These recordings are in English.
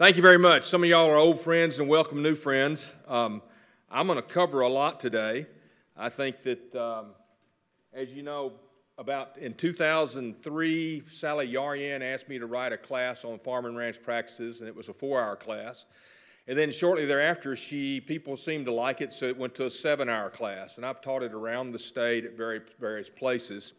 Thank you very much. Some of y'all are old friends and welcome new friends. Um, I'm going to cover a lot today. I think that, um, as you know, about in 2003, Sally Yaryan asked me to write a class on farm and ranch practices, and it was a four-hour class. And then shortly thereafter, she people seemed to like it, so it went to a seven-hour class. And I've taught it around the state at very, various places.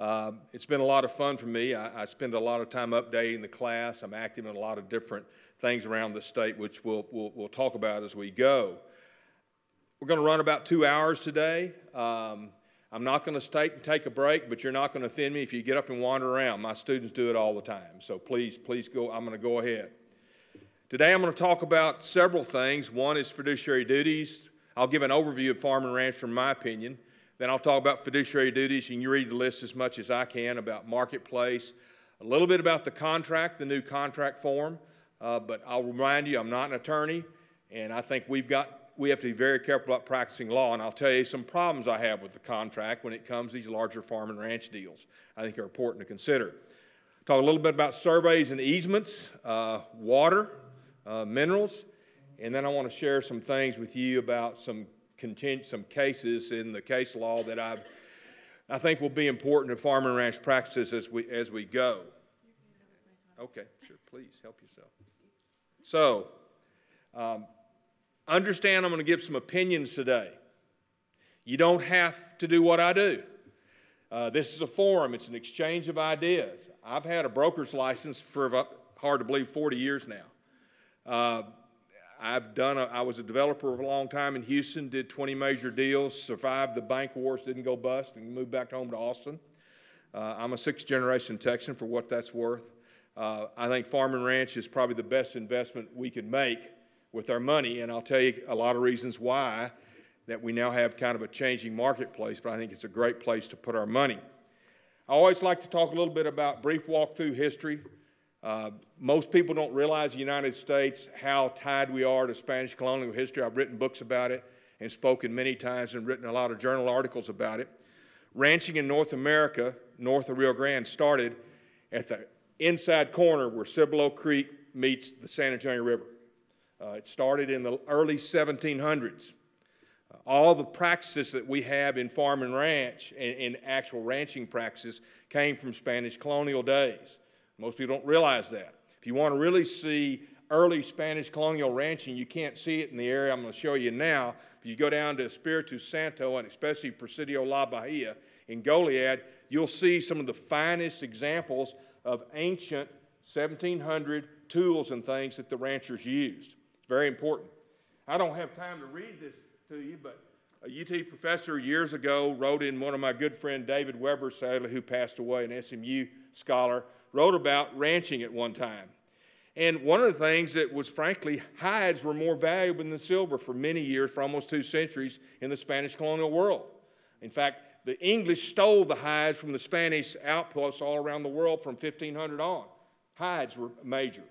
Uh, it's been a lot of fun for me. I, I, spend a lot of time updating the class. I'm active in a lot of different things around the state, which we'll, we'll, we'll talk about as we go. We're going to run about two hours today. Um, I'm not going to take, take a break, but you're not going to offend me if you get up and wander around. My students do it all the time. So please, please go. I'm going to go ahead. Today I'm going to talk about several things. One is fiduciary duties. I'll give an overview of farm and ranch from my opinion. Then I'll talk about fiduciary duties, and you read the list as much as I can about marketplace, a little bit about the contract, the new contract form. Uh, but I'll remind you, I'm not an attorney, and I think we've got we have to be very careful about practicing law. And I'll tell you some problems I have with the contract when it comes to these larger farm and ranch deals. I think are important to consider. Talk a little bit about surveys and easements, uh, water, uh, minerals, and then I want to share some things with you about some content, some cases in the case law that I've, I think will be important to farm and ranch practices as we, as we go. Okay, sure, please help yourself. So, um, understand I'm going to give some opinions today. You don't have to do what I do. Uh, this is a forum, it's an exchange of ideas. I've had a broker's license for, hard to believe, 40 years now. Uh, I've done, a, I was a developer for a long time in Houston, did 20 major deals, survived the bank wars, didn't go bust, and moved back home to Austin. Uh, I'm a sixth generation Texan for what that's worth. Uh, I think farm and ranch is probably the best investment we could make with our money, and I'll tell you a lot of reasons why that we now have kind of a changing marketplace, but I think it's a great place to put our money. I always like to talk a little bit about brief walk through history. Uh, most people don't realize the United States how tied we are to Spanish colonial history. I've written books about it and spoken many times and written a lot of journal articles about it. Ranching in North America, north of Rio Grande, started at the inside corner where Cibolo Creek meets the San Antonio River. Uh, it started in the early 1700s. Uh, all the practices that we have in farm and ranch, in, in actual ranching practices, came from Spanish colonial days. Most people don't realize that. If you want to really see early Spanish colonial ranching, you can't see it in the area I'm going to show you now. If you go down to Espiritu Santo and especially Presidio La Bahia in Goliad, you'll see some of the finest examples of ancient 1700 tools and things that the ranchers used. It's very important. I don't have time to read this to you, but a UT professor years ago wrote in one of my good friend David Weber, sadly, who passed away, an SMU scholar, wrote about ranching at one time. And one of the things that was frankly, hides were more valuable than silver for many years, for almost two centuries in the Spanish colonial world. In fact, the English stole the hides from the Spanish outposts all around the world from 1500 on. Hides were major.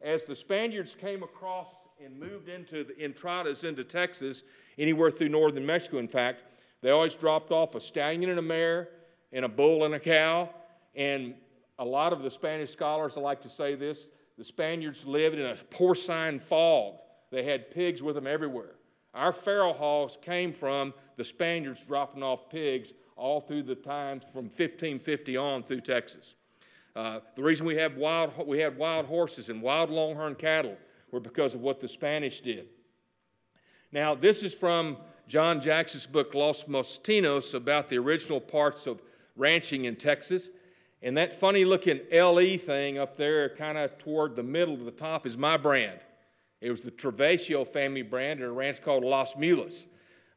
As the Spaniards came across and moved into the entradas into Texas, anywhere through northern Mexico, in fact, they always dropped off a stallion and a mare, and a bull and a cow, and a lot of the Spanish scholars I like to say this the Spaniards lived in a porcine fog. They had pigs with them everywhere. Our feral hogs came from the Spaniards dropping off pigs all through the times from 1550 on through Texas. Uh, the reason we have wild, we had wild horses and wild longhorn cattle were because of what the Spanish did. Now, this is from John Jackson's book, Los Mesteños, about the original parts of ranching in Texas. And that funny looking LE thing up there, kind of toward the middle of the top, is my brand. It was the Travieso family brand at a ranch called Las Mulas.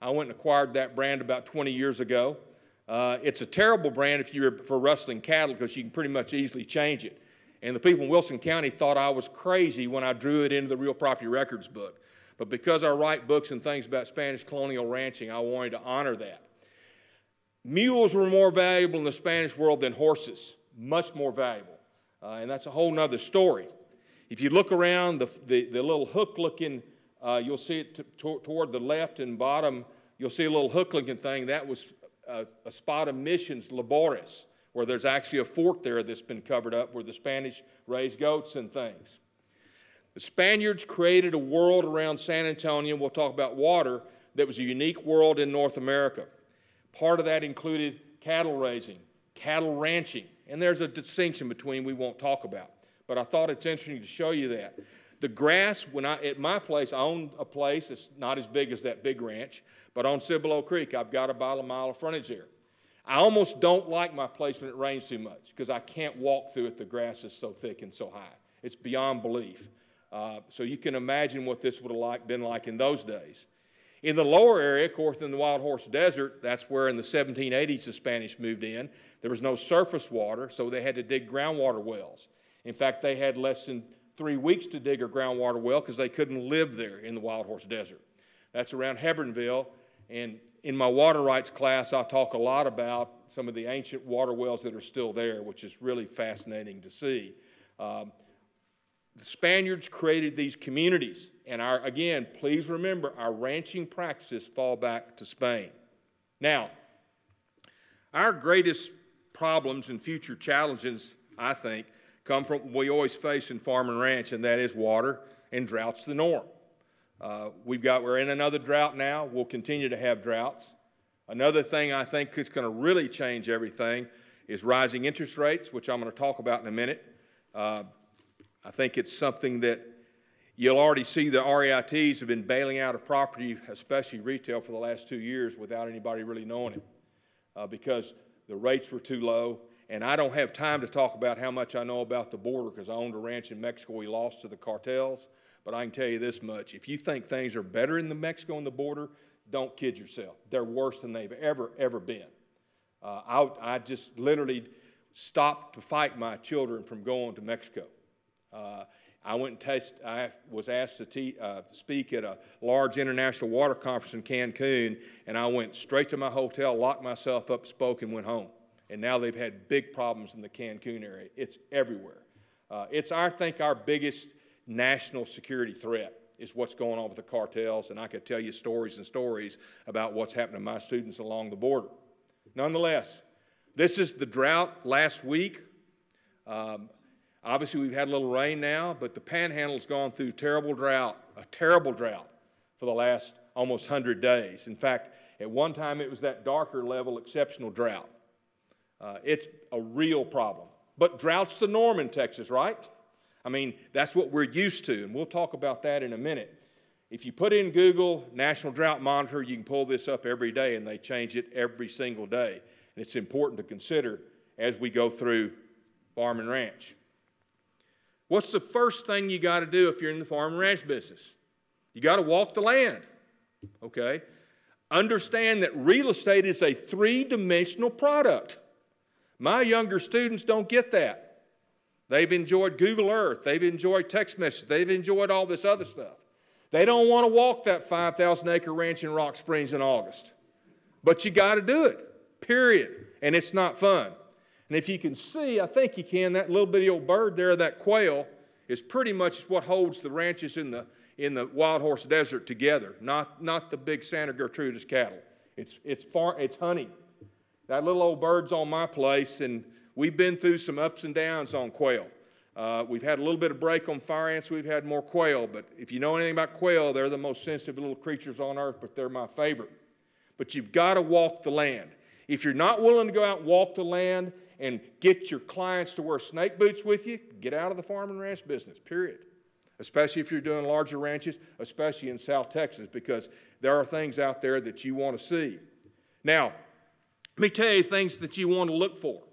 I went and acquired that brand about 20 years ago. Uh, it's a terrible brand if you're for rustling cattle because you can pretty much easily change it. And the people in Wilson County thought I was crazy when I drew it into the Real Property Records book. But because I write books and things about Spanish colonial ranching, I wanted to honor that. Mules were more valuable in the Spanish world than horses, much more valuable. Uh, and that's a whole nother story. If you look around the, the, the little hook looking, uh, you'll see it toward the left and bottom, you'll see a little hook looking thing. That was a, a spot of missions, Labores, where there's actually a fort there that's been covered up where the Spanish raised goats and things. The Spaniards created a world around San Antonio, we'll talk about water, that was a unique world in North America. Part of that included cattle raising, cattle ranching, and there's a distinction between we won't talk about. But I thought it's interesting to show you that. The grass, when I at my place, I own a place that's not as big as that big ranch, but on Cibolo Creek, I've got about a mile of frontage there. I almost don't like my place when it rains too much because I can't walk through it. The grass is so thick and so high. It's beyond belief. Uh, so you can imagine what this would have like, been like in those days. In the lower area, of course, in the Wild Horse Desert, that's where in the 1780s the Spanish moved in. There was no surface water, so they had to dig groundwater wells. In fact, they had less than three weeks to dig a groundwater well because they couldn't live there in the Wild Horse Desert. That's around Hebbronville. And in my water rights class, I talk a lot about some of the ancient water wells that are still there, which is really fascinating to see. Um, the Spaniards created these communities. And our, again, please remember, our ranching practices fall back to Spain. Now, our greatest problems and future challenges, I think, come from we always face in farm and ranch, and that is water and droughts the norm. Uh, we've got we're in another drought now. We'll continue to have droughts. Another thing I think is going to really change everything is rising interest rates, which I'm going to talk about in a minute. Uh, I think it's something that you'll already see the REITs have been bailing out of property, especially retail, for the last two years without anybody really knowing it uh, because the rates were too low. And I don't have time to talk about how much I know about the border because I owned a ranch in Mexico we lost to the cartels. But I can tell you this much if you think things are better in the Mexico and the border, don't kid yourself. They're worse than they've ever, ever been. Uh, I, I just literally stopped to fight my children from going to Mexico. Uh, I went and test, I was asked to te- uh, speak at a large international water conference in Cancun, and I went straight to my hotel, locked myself up, spoke, and went home. And now they've had big problems in the Cancun area. It's everywhere. Uh, it's, I think, our biggest national security threat is what's going on with the cartels, and I could tell you stories and stories about what's happening to my students along the border. Nonetheless, this is the drought last week. Um, Obviously, we've had a little rain now, but the panhandle's gone through terrible drought, a terrible drought for the last almost 100 days. In fact, at one time it was that darker level exceptional drought. Uh, it's a real problem. But drought's the norm in Texas, right? I mean, that's what we're used to, and we'll talk about that in a minute. If you put in Google National Drought Monitor, you can pull this up every day, and they change it every single day. And it's important to consider as we go through farm and ranch. What's the first thing you got to do if you're in the farm and ranch business? You got to walk the land. Okay? Understand that real estate is a three dimensional product. My younger students don't get that. They've enjoyed Google Earth, they've enjoyed text messages, they've enjoyed all this other stuff. They don't want to walk that 5,000 acre ranch in Rock Springs in August. But you got to do it, period. And it's not fun. And if you can see, I think you can, that little bitty old bird there, that quail, is pretty much what holds the ranches in the, in the Wild Horse Desert together, not, not the big Santa Gertrudis cattle. It's, it's, far, it's honey. That little old bird's on my place, and we've been through some ups and downs on quail. Uh, we've had a little bit of break on fire ants, we've had more quail, but if you know anything about quail, they're the most sensitive little creatures on earth, but they're my favorite. But you've got to walk the land. If you're not willing to go out and walk the land and get your clients to wear snake boots with you, get out of the farm and ranch business, period. Especially if you're doing larger ranches, especially in South Texas, because there are things out there that you want to see. Now, let me tell you things that you want to look for.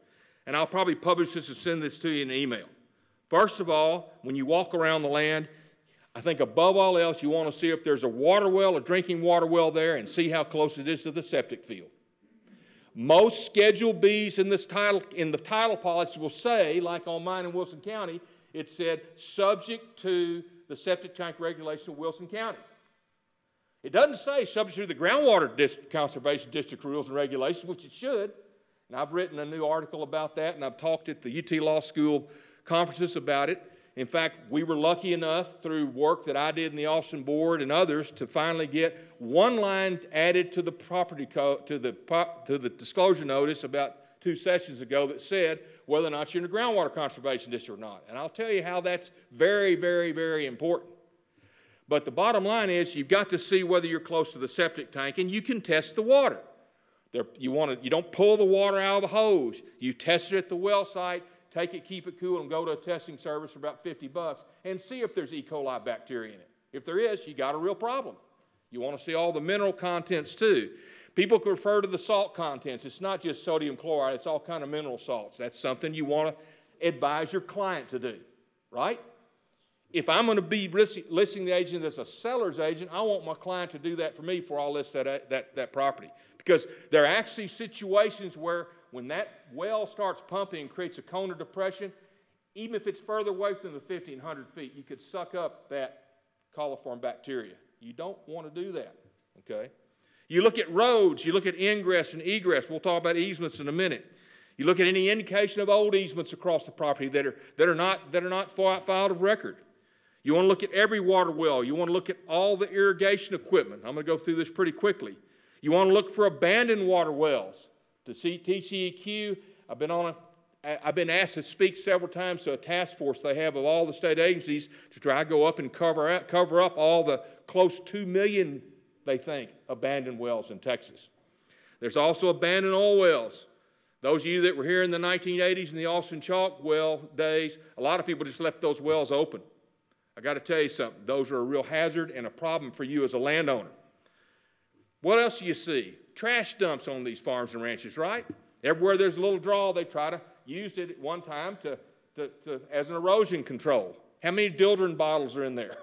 And I'll probably publish this and send this to you in an email. First of all, when you walk around the land, I think above all else, you want to see if there's a water well, a drinking water well there, and see how close it is to the septic field. Most Schedule Bs in, this title, in the title policy will say, like on mine in Wilson County, it said subject to the septic tank regulation of Wilson County. It doesn't say subject to the groundwater District conservation district rules and regulations, which it should. And I've written a new article about that, and I've talked at the UT Law School conferences about it. In fact, we were lucky enough through work that I did in the Austin Board and others to finally get one line added to the property code, to the, to the disclosure notice about two sessions ago that said whether or not you're in a groundwater conservation district or not. And I'll tell you how that's very, very, very important. But the bottom line is you've got to see whether you're close to the septic tank and you can test the water. There, you, want to, you don't pull the water out of the hose. You test it at the well site, take it, keep it cool, and go to a testing service for about 50 bucks and see if there's E. coli bacteria in it. If there is, you got a real problem. You want to see all the mineral contents too. People can refer to the salt contents. It's not just sodium chloride, it's all kind of mineral salts. That's something you want to advise your client to do, right? If I'm going to be listing the agent as a seller's agent, I want my client to do that for me before I list that, that, that property. Because there are actually situations where when that well starts pumping and creates a cone of depression, even if it's further away than the 1,500 feet, you could suck up that coliform bacteria. You don't want to do that, okay? You look at roads, you look at ingress and egress. We'll talk about easements in a minute. You look at any indication of old easements across the property that are, that are, not, that are not filed of record. You want to look at every water well. You want to look at all the irrigation equipment. I'm going to go through this pretty quickly. You want to look for abandoned water wells. To see TCEQ, I've been on a I've been asked to speak several times to a task force they have of all the state agencies to try to go up and cover, out, cover up all the close 2 million, they think, abandoned wells in Texas. There's also abandoned oil wells. Those of you that were here in the 1980s and the Austin Chalk well days, a lot of people just left those wells open. I got to tell you something, those are a real hazard and a problem for you as a landowner. What else do you see? Trash dumps on these farms and ranches, right? Everywhere there's a little draw, they try to use it at one time to, to, to, as an erosion control. How many Dieldrin bottles are in there?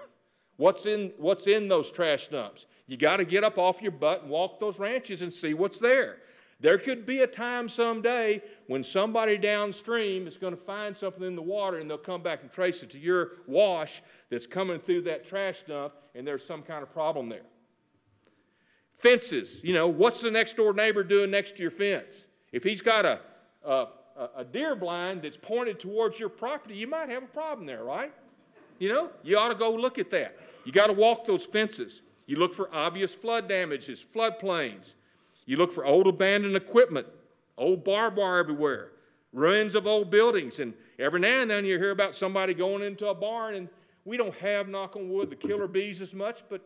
What's in, what's in those trash dumps? You got to get up off your butt and walk those ranches and see what's there. There could be a time someday when somebody downstream is going to find something in the water and they'll come back and trace it to your wash that's coming through that trash dump and there's some kind of problem there. Fences, you know, what's the next door neighbor doing next to your fence? If he's got a, a, a deer blind that's pointed towards your property, you might have a problem there, right? You know, you ought to go look at that. You got to walk those fences. You look for obvious flood damages, floodplains. You look for old abandoned equipment, old barbed wire everywhere, ruins of old buildings. And every now and then you hear about somebody going into a barn, and we don't have, knock on wood, the killer bees as much, but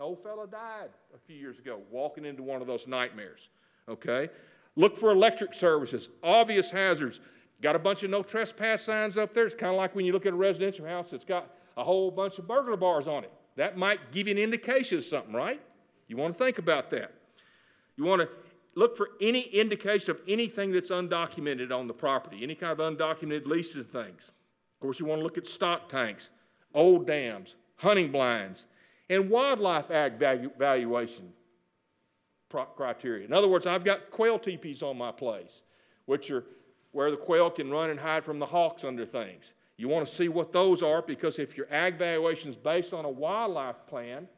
an old fellow died a few years ago walking into one of those nightmares. Okay? Look for electric services, obvious hazards. Got a bunch of no trespass signs up there. It's kind of like when you look at a residential house that's got a whole bunch of burglar bars on it. That might give you an indication of something, right? You want to think about that. You want to look for any indication of anything that's undocumented on the property, any kind of undocumented leases and things. Of course, you want to look at stock tanks, old dams, hunting blinds, and wildlife ag valuation criteria. In other words, I've got quail teepees on my place, which are where the quail can run and hide from the hawks under things. You want to see what those are because if your ag valuation is based on a wildlife plan,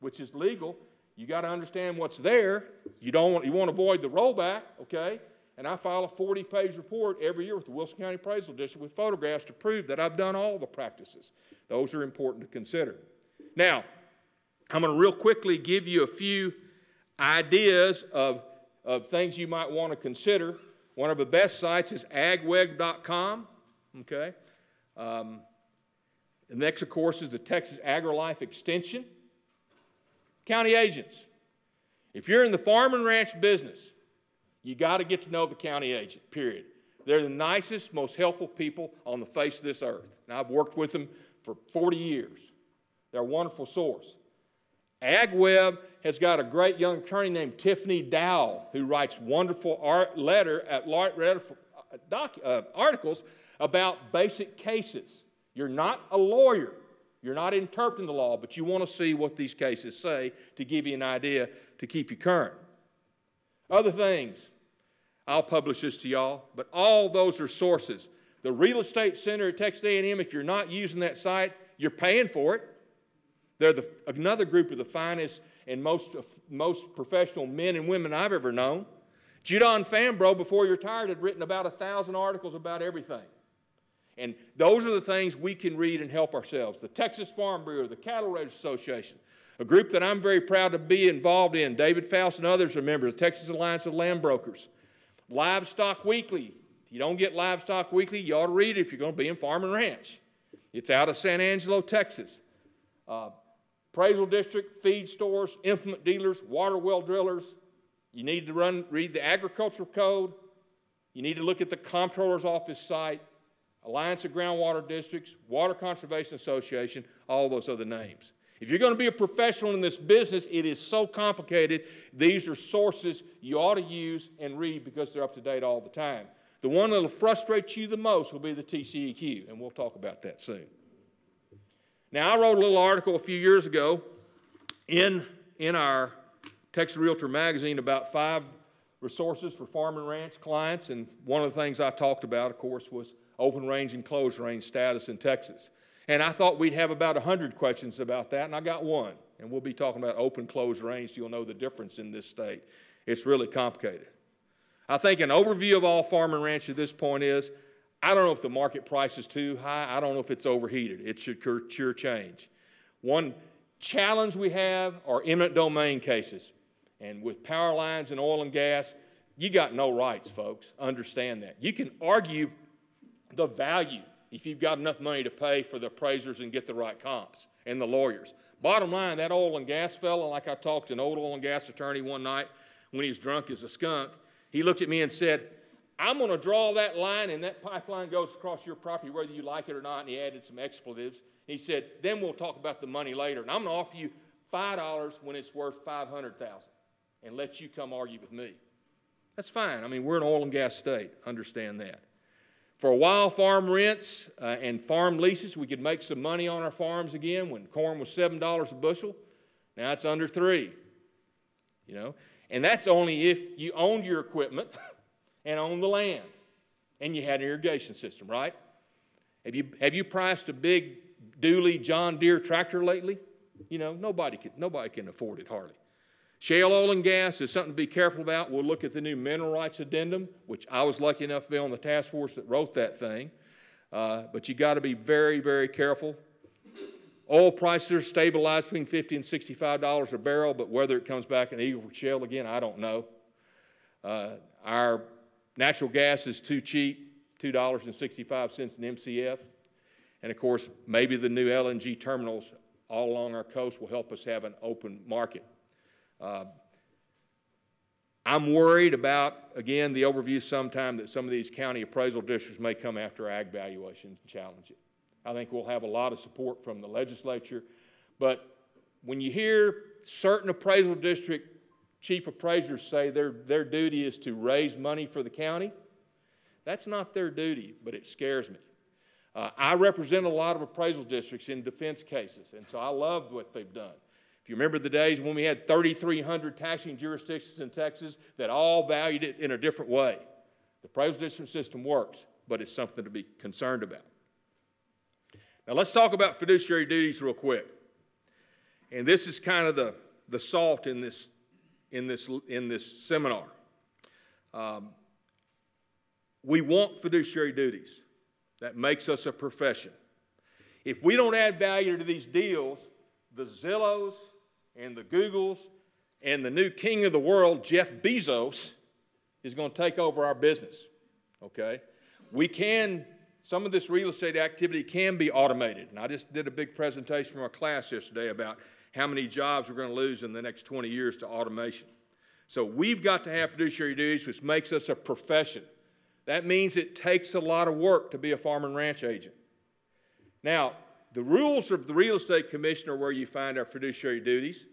which is legal, you got to understand what's there. You don't want, you want to avoid the rollback, okay? And I file a 40-page report every year with the Wilson County Appraisal District with photographs to prove that I've done all the practices. Those are important to consider. Now, I'm going to real quickly give you a few ideas of, of things you might want to consider. One of the best sites is agweb.com. Okay. Um, the next, of course, is the Texas AgriLife Extension. County agents. If you're in the farm and ranch business, you got to get to know the county agent, period. They're the nicest, most helpful people on the face of this earth. And I've worked with them for 40 years. They're a wonderful source. AgWeb has got a great young attorney named Tiffany Dowell who writes wonderful art letter uh, doc, uh, articles about basic cases. You're not a lawyer. You're not interpreting the law, but you want to see what these cases say to give you an idea to keep you current. Other things, I'll publish this to y'all, but all those are sources. The Real Estate Center at Texas A&M, if you're not using that site, you're paying for it. They're the, another group of the finest and most, most professional men and women I've ever known. Judon Fambrough, before you're retired, had written about a thousand articles about everything. And those are the things we can read and help ourselves. The Texas Farm Bureau, the Cattle Raisers Association, a group that I'm very proud to be involved in. David Faust and others are members, the Texas Alliance of Land Brokers. Livestock Weekly, If you don't get Livestock Weekly, you ought to read it if you're going to be in Farm and Ranch. It's out of San Angelo, Texas. Uh, appraisal district, feed stores, implement dealers, water well drillers. You need to run, read the agricultural code. You need to look at the comptroller's office site, Alliance of Groundwater Districts, Water Conservation Association, all those other names. If you're going to be a professional in this business, it is so complicated. These are sources you ought to use and read because they're up to date all the time. The one that will frustrate you the most will be the TCEQ, and we'll talk about that soon. Now, I wrote a little article a few years ago in, in our Texas Realtor magazine about five resources for farm and ranch clients, and one of the things I talked about, of course, was open range and closed range status in Texas. And I thought we'd have about 100 questions about that, and I got one. And we'll be talking about open closed range. You'll know the difference in this state. It's really complicated. I think an overview of all farm and ranch at this point is I don't know if the market price is too high. I don't know if it's overheated. It should sure change. One challenge we have are eminent domain cases. And with power lines and oil and gas, you got no rights, folks. Understand that. You can argue the value if you've got enough money to pay for the appraisers and get the right comps and the lawyers. Bottom line, that oil and gas fellow, like I talked to an old oil and gas attorney one night when he was drunk as a skunk, he looked at me and said, I'm going to draw that line, and that pipeline goes across your property whether you like it or not. And he added some expletives. He said, Then we'll talk about the money later. And I'm going to offer you $5 when it's worth 500000 and let you come argue with me. That's fine. I mean, we're an oil and gas state. Understand that. For a while, farm rents uh, and farm leases, we could make some money on our farms again when corn was $7 a bushel. Now it's under three. You know, and that's only if you owned your equipment and owned the land and you had an irrigation system, right? Have you, have you priced a big Dooley John Deere tractor lately? You know, nobody can, nobody can afford it hardly. Shale oil and gas is something to be careful about. We'll look at the new mineral rights addendum, which I was lucky enough to be on the task force that wrote that thing. Uh, but you got to be very, very careful. Oil prices are stabilized between 50 and 65 dollars a barrel, but whether it comes back in Eagle Ford Shale again, I don't know. Uh, our natural gas is too cheap, two dollars and 65 cents an MCF, and of course, maybe the new LNG terminals all along our coast will help us have an open market. Uh, I'm worried about, again, the overview sometime that some of these county appraisal districts may come after ag valuations and challenge it. I think we'll have a lot of support from the legislature. But when you hear certain appraisal district chief appraisers say their, their duty is to raise money for the county, that's not their duty, but it scares me. Uh, I represent a lot of appraisal districts in defense cases, and so I love what they've done. If you remember the days when we had 3,300 taxing jurisdictions in Texas that all valued it in a different way, the appraisal district system works, but it's something to be concerned about. Now, let's talk about fiduciary duties real quick. And this is kind of the, the salt in this, in this, in this seminar. Um, we want fiduciary duties. That makes us a profession. If we don't add value to these deals, the Zillows and the Googles and the new king of the world, Jeff Bezos, is going to take over our business. Okay? We can some of this real estate activity can be automated. And I just did a big presentation from our class yesterday about how many jobs we're going to lose in the next 20 years to automation. So we've got to have fiduciary duties, which makes us a profession. That means it takes a lot of work to be a farm and ranch agent. Now, the rules of the Real Estate Commission are where you find our fiduciary duties.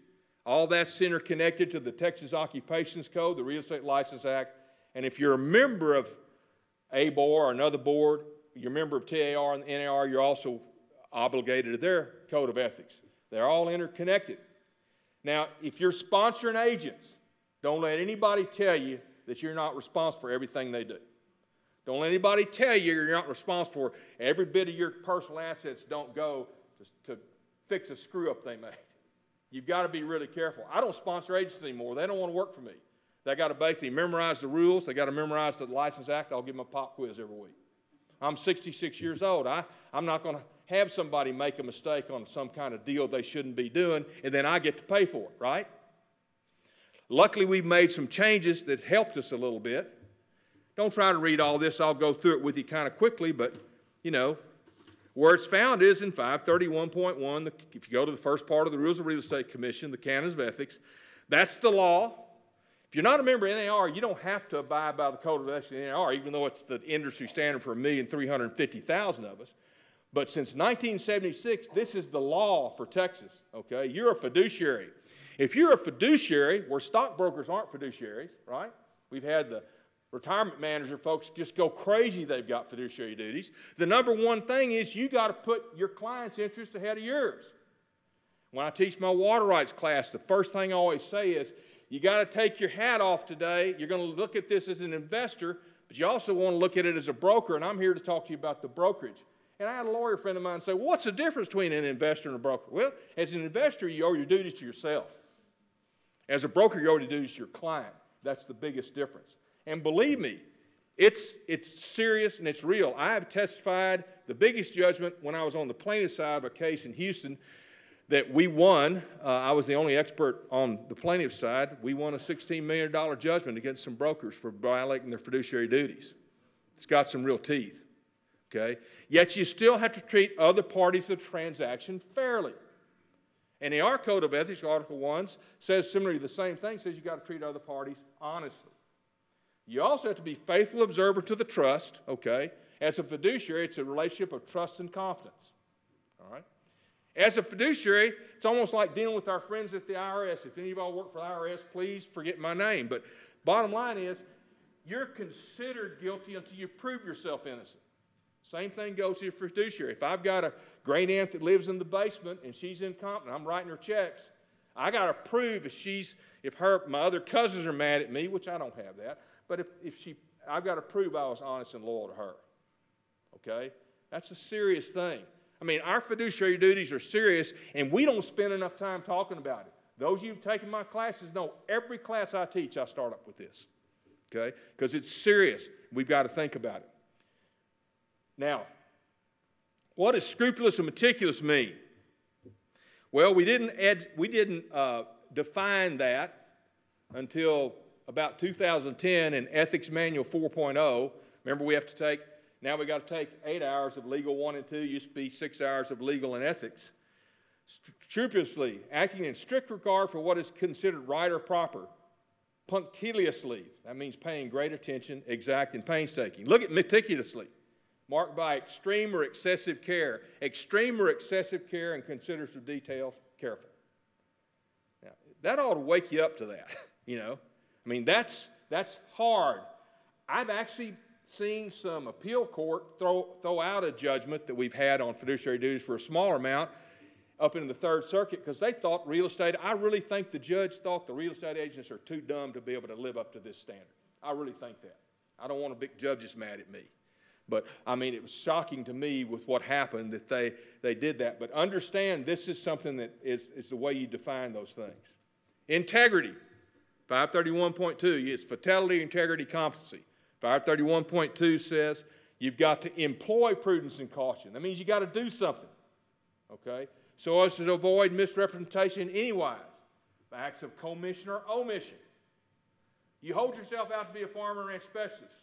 All that's interconnected to the Texas Occupations Code, the Real Estate License Act. And if you're a member of ABOR or another board, you're a member of TAR and NAR, you're also obligated to their code of ethics. They're all interconnected. Now, if you're sponsoring agents, don't let anybody tell you that you're not responsible for everything they do. Don't let anybody tell you you're not responsible for every bit of your personal assets don't go to, to fix a screw up they made. You've got to be really careful. I don't sponsor agents anymore. They don't want to work for me. They got to basically memorize the rules. They got to memorize the license act. I'll give them a pop quiz every week. I'm 66 years old. I, I'm not going to have somebody make a mistake on some kind of deal they shouldn't be doing, and then I get to pay for it, right? Luckily, we've made some changes that helped us a little bit. Don't try to read all this. I'll go through it with you kind of quickly, but you know, where it's found is in 531.1. If you go to the first part of the Rules of Real Estate Commission, the Canons of Ethics, that's the law. If you're not a member of NAR, you don't have to abide by the Code of Ethics of NAR, even though it's the industry standard for 1,350,000 of us. But since 1976, this is the law for Texas, okay? You're a fiduciary. If you're a fiduciary, where stockbrokers aren't fiduciaries, right? We've had the retirement manager folks just go crazy they've got fiduciary duties. The number one thing is you got to put your client's interest ahead of yours. When I teach my water rights class, the first thing I always say is you got to take your hat off today. You're going to look at this as an investor, but you also want to look at it as a broker, and I'm here to talk to you about the brokerage. And I had a lawyer friend of mine say, well, What's the difference between an investor and a broker? Well, as an investor, you owe your duties to yourself. As a broker, you owe your duties to your client. That's the biggest difference. And believe me, it's, it's serious and it's real. I have testified the biggest judgment when I was on the plaintiff side of a case in Houston that we won. Uh, I was the only expert on the plaintiff side. We won a $16 million judgment against some brokers for violating their fiduciary duties. It's got some real teeth. Okay? Yet you still have to treat other parties of the transaction fairly. And our Code of Ethics, Article 1, says similarly the same thing, says you've got to treat other parties honestly. You also have to be faithful observer to the trust, okay? As a fiduciary, it's a relationship of trust and confidence. All right? As a fiduciary, it's almost like dealing with our friends at the IRS. If any of y'all work for the IRS, please forget my name. But bottom line is, you're considered guilty until you prove yourself innocent. Same thing goes here for fiduciary. If I've got a great aunt that lives in the basement and she's incompetent, I'm writing her checks. I got to prove if she's, if her, my other cousins are mad at me, which I don't have that, but if, if she, I've got to prove I was honest and loyal to her. Okay? That's a serious thing. I mean, our fiduciary duties are serious, and we don't spend enough time talking about it. Those of you who've taken my classes know every class I teach, I start up with this. Okay? Because it's serious. We've got to think about it. Now, what does scrupulous and meticulous mean? Well, we didn't, ed, we didn't uh, define that until about 2010 in Ethics Manual 4.0. Remember, we have to take now we got to take eight hours of legal one and two, used to be six hours of legal and ethics. Scrupulously, acting in strict regard for what is considered right or proper. Punctiliously, that means paying great attention, exact, and painstaking. Look at meticulously, marked by extreme or excessive care. Extreme or excessive care and considers the details careful. Now, that ought to wake you up to that, you know. I mean, that's, that's hard. I've actually seen some appeal court throw, throw out a judgment that we've had on fiduciary duties for a smaller amount up into the Third Circuit because they thought real estate, I really think the judge thought the real estate agents are too dumb to be able to live up to this standard. I really think that. I don't want a big judges mad at me. But I mean, it was shocking to me with what happened that they, they did that. But understand this is something that is, is the way you define those things. Integrity, 531.2, it's fidelity, integrity, competency. 531.2 says you've got to employ prudence and caution. That means you got to do something, okay? So as to avoid misrepresentation anywise, by acts of commission or omission. You hold yourself out to be a farmer and specialist.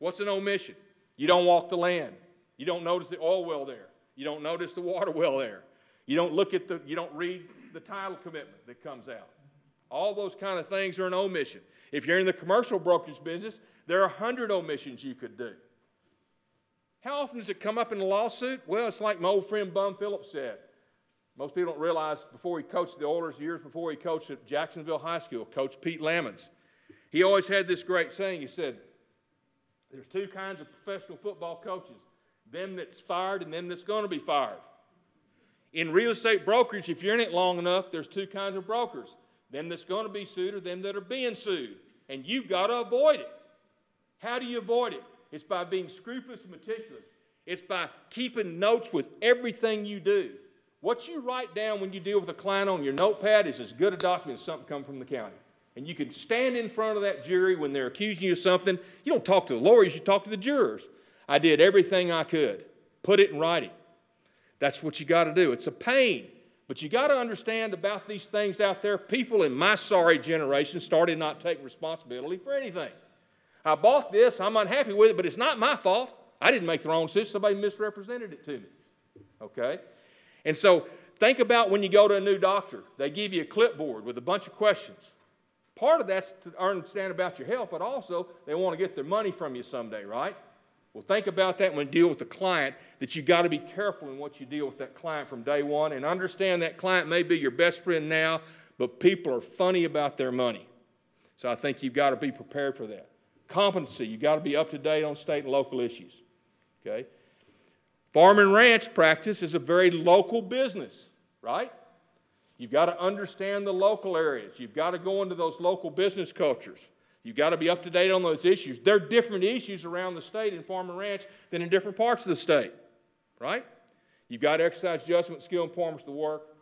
What's an omission? You don't walk the land. You don't notice the oil well there. You don't notice the water well there. You don't look at the, you don't read the title commitment that comes out. All those kind of things are an omission. If you're in the commercial brokerage business, there are a hundred omissions you could do. How often does it come up in a lawsuit? Well, it's like my old friend Bum Phillips said. Most people don't realize before he coached the Oilers, years before he coached at Jacksonville High School, Coach Pete Lammons. He always had this great saying. He said, There's two kinds of professional football coaches them that's fired and them that's going to be fired. In real estate brokerage, if you're in it long enough, there's two kinds of brokers them that's going to be sued or them that are being sued. And you've got to avoid it. How do you avoid it? It's by being scrupulous and meticulous. It's by keeping notes with everything you do. What you write down when you deal with a client on your notepad is as good a document as something come from the county. And you can stand in front of that jury when they're accusing you of something. You don't talk to the lawyers, you talk to the jurors. I did everything I could. Put it in writing. That's what you got to do. It's a pain. But you got to understand about these things out there. People in my sorry generation started not taking responsibility for anything. I bought this, I'm unhappy with it, but it's not my fault. I didn't make the wrong decision, somebody misrepresented it to me. Okay? And so think about when you go to a new doctor, they give you a clipboard with a bunch of questions. Part of that's to understand about your health, but also they want to get their money from you someday, right? Well, think about that when you deal with a client, that you've got to be careful in what you deal with that client from day one and understand that client may be your best friend now, but people are funny about their money. So I think you've got to be prepared for that. Competency, you've got to be up to date on state and local issues. Okay? Farm and ranch practice is a very local business, right? You've got to understand the local areas. You've got to go into those local business cultures. You've got to be up to date on those issues. There are different issues around the state in farm and ranch than in different parts of the state, right? You've got to exercise judgment, skill, and performance to work.